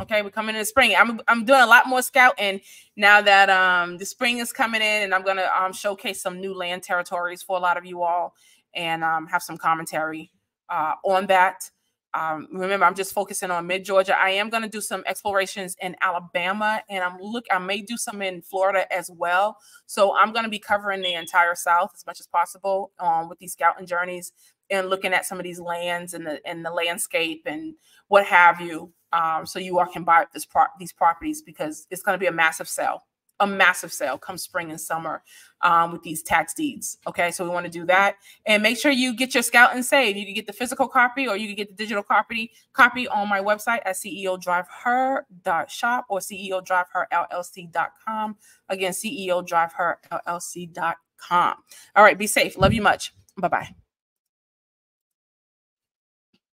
Okay, we're coming in the spring. I'm I'm doing a lot more scouting now that um the spring is coming in, and I'm gonna um showcase some new land territories for a lot of you all, and um have some commentary uh on that. Um, remember, I'm just focusing on mid Georgia. I am going to do some explorations in Alabama, and I'm look. I may do some in Florida as well. So I'm going to be covering the entire South as much as possible um, with these scouting journeys and looking at some of these lands and the and the landscape and what have you um, so you all can buy this pro- these properties because it's going to be a massive sale, a massive sale come spring and summer um, with these tax deeds. Okay, so we want to do that and make sure you get your scout and save. You can get the physical copy or you can get the digital copy copy on my website at ceodriveher.shop or ceodriveherllc.com. Again, ceodriveherllc.com. All right, be safe. Love you much. Bye bye.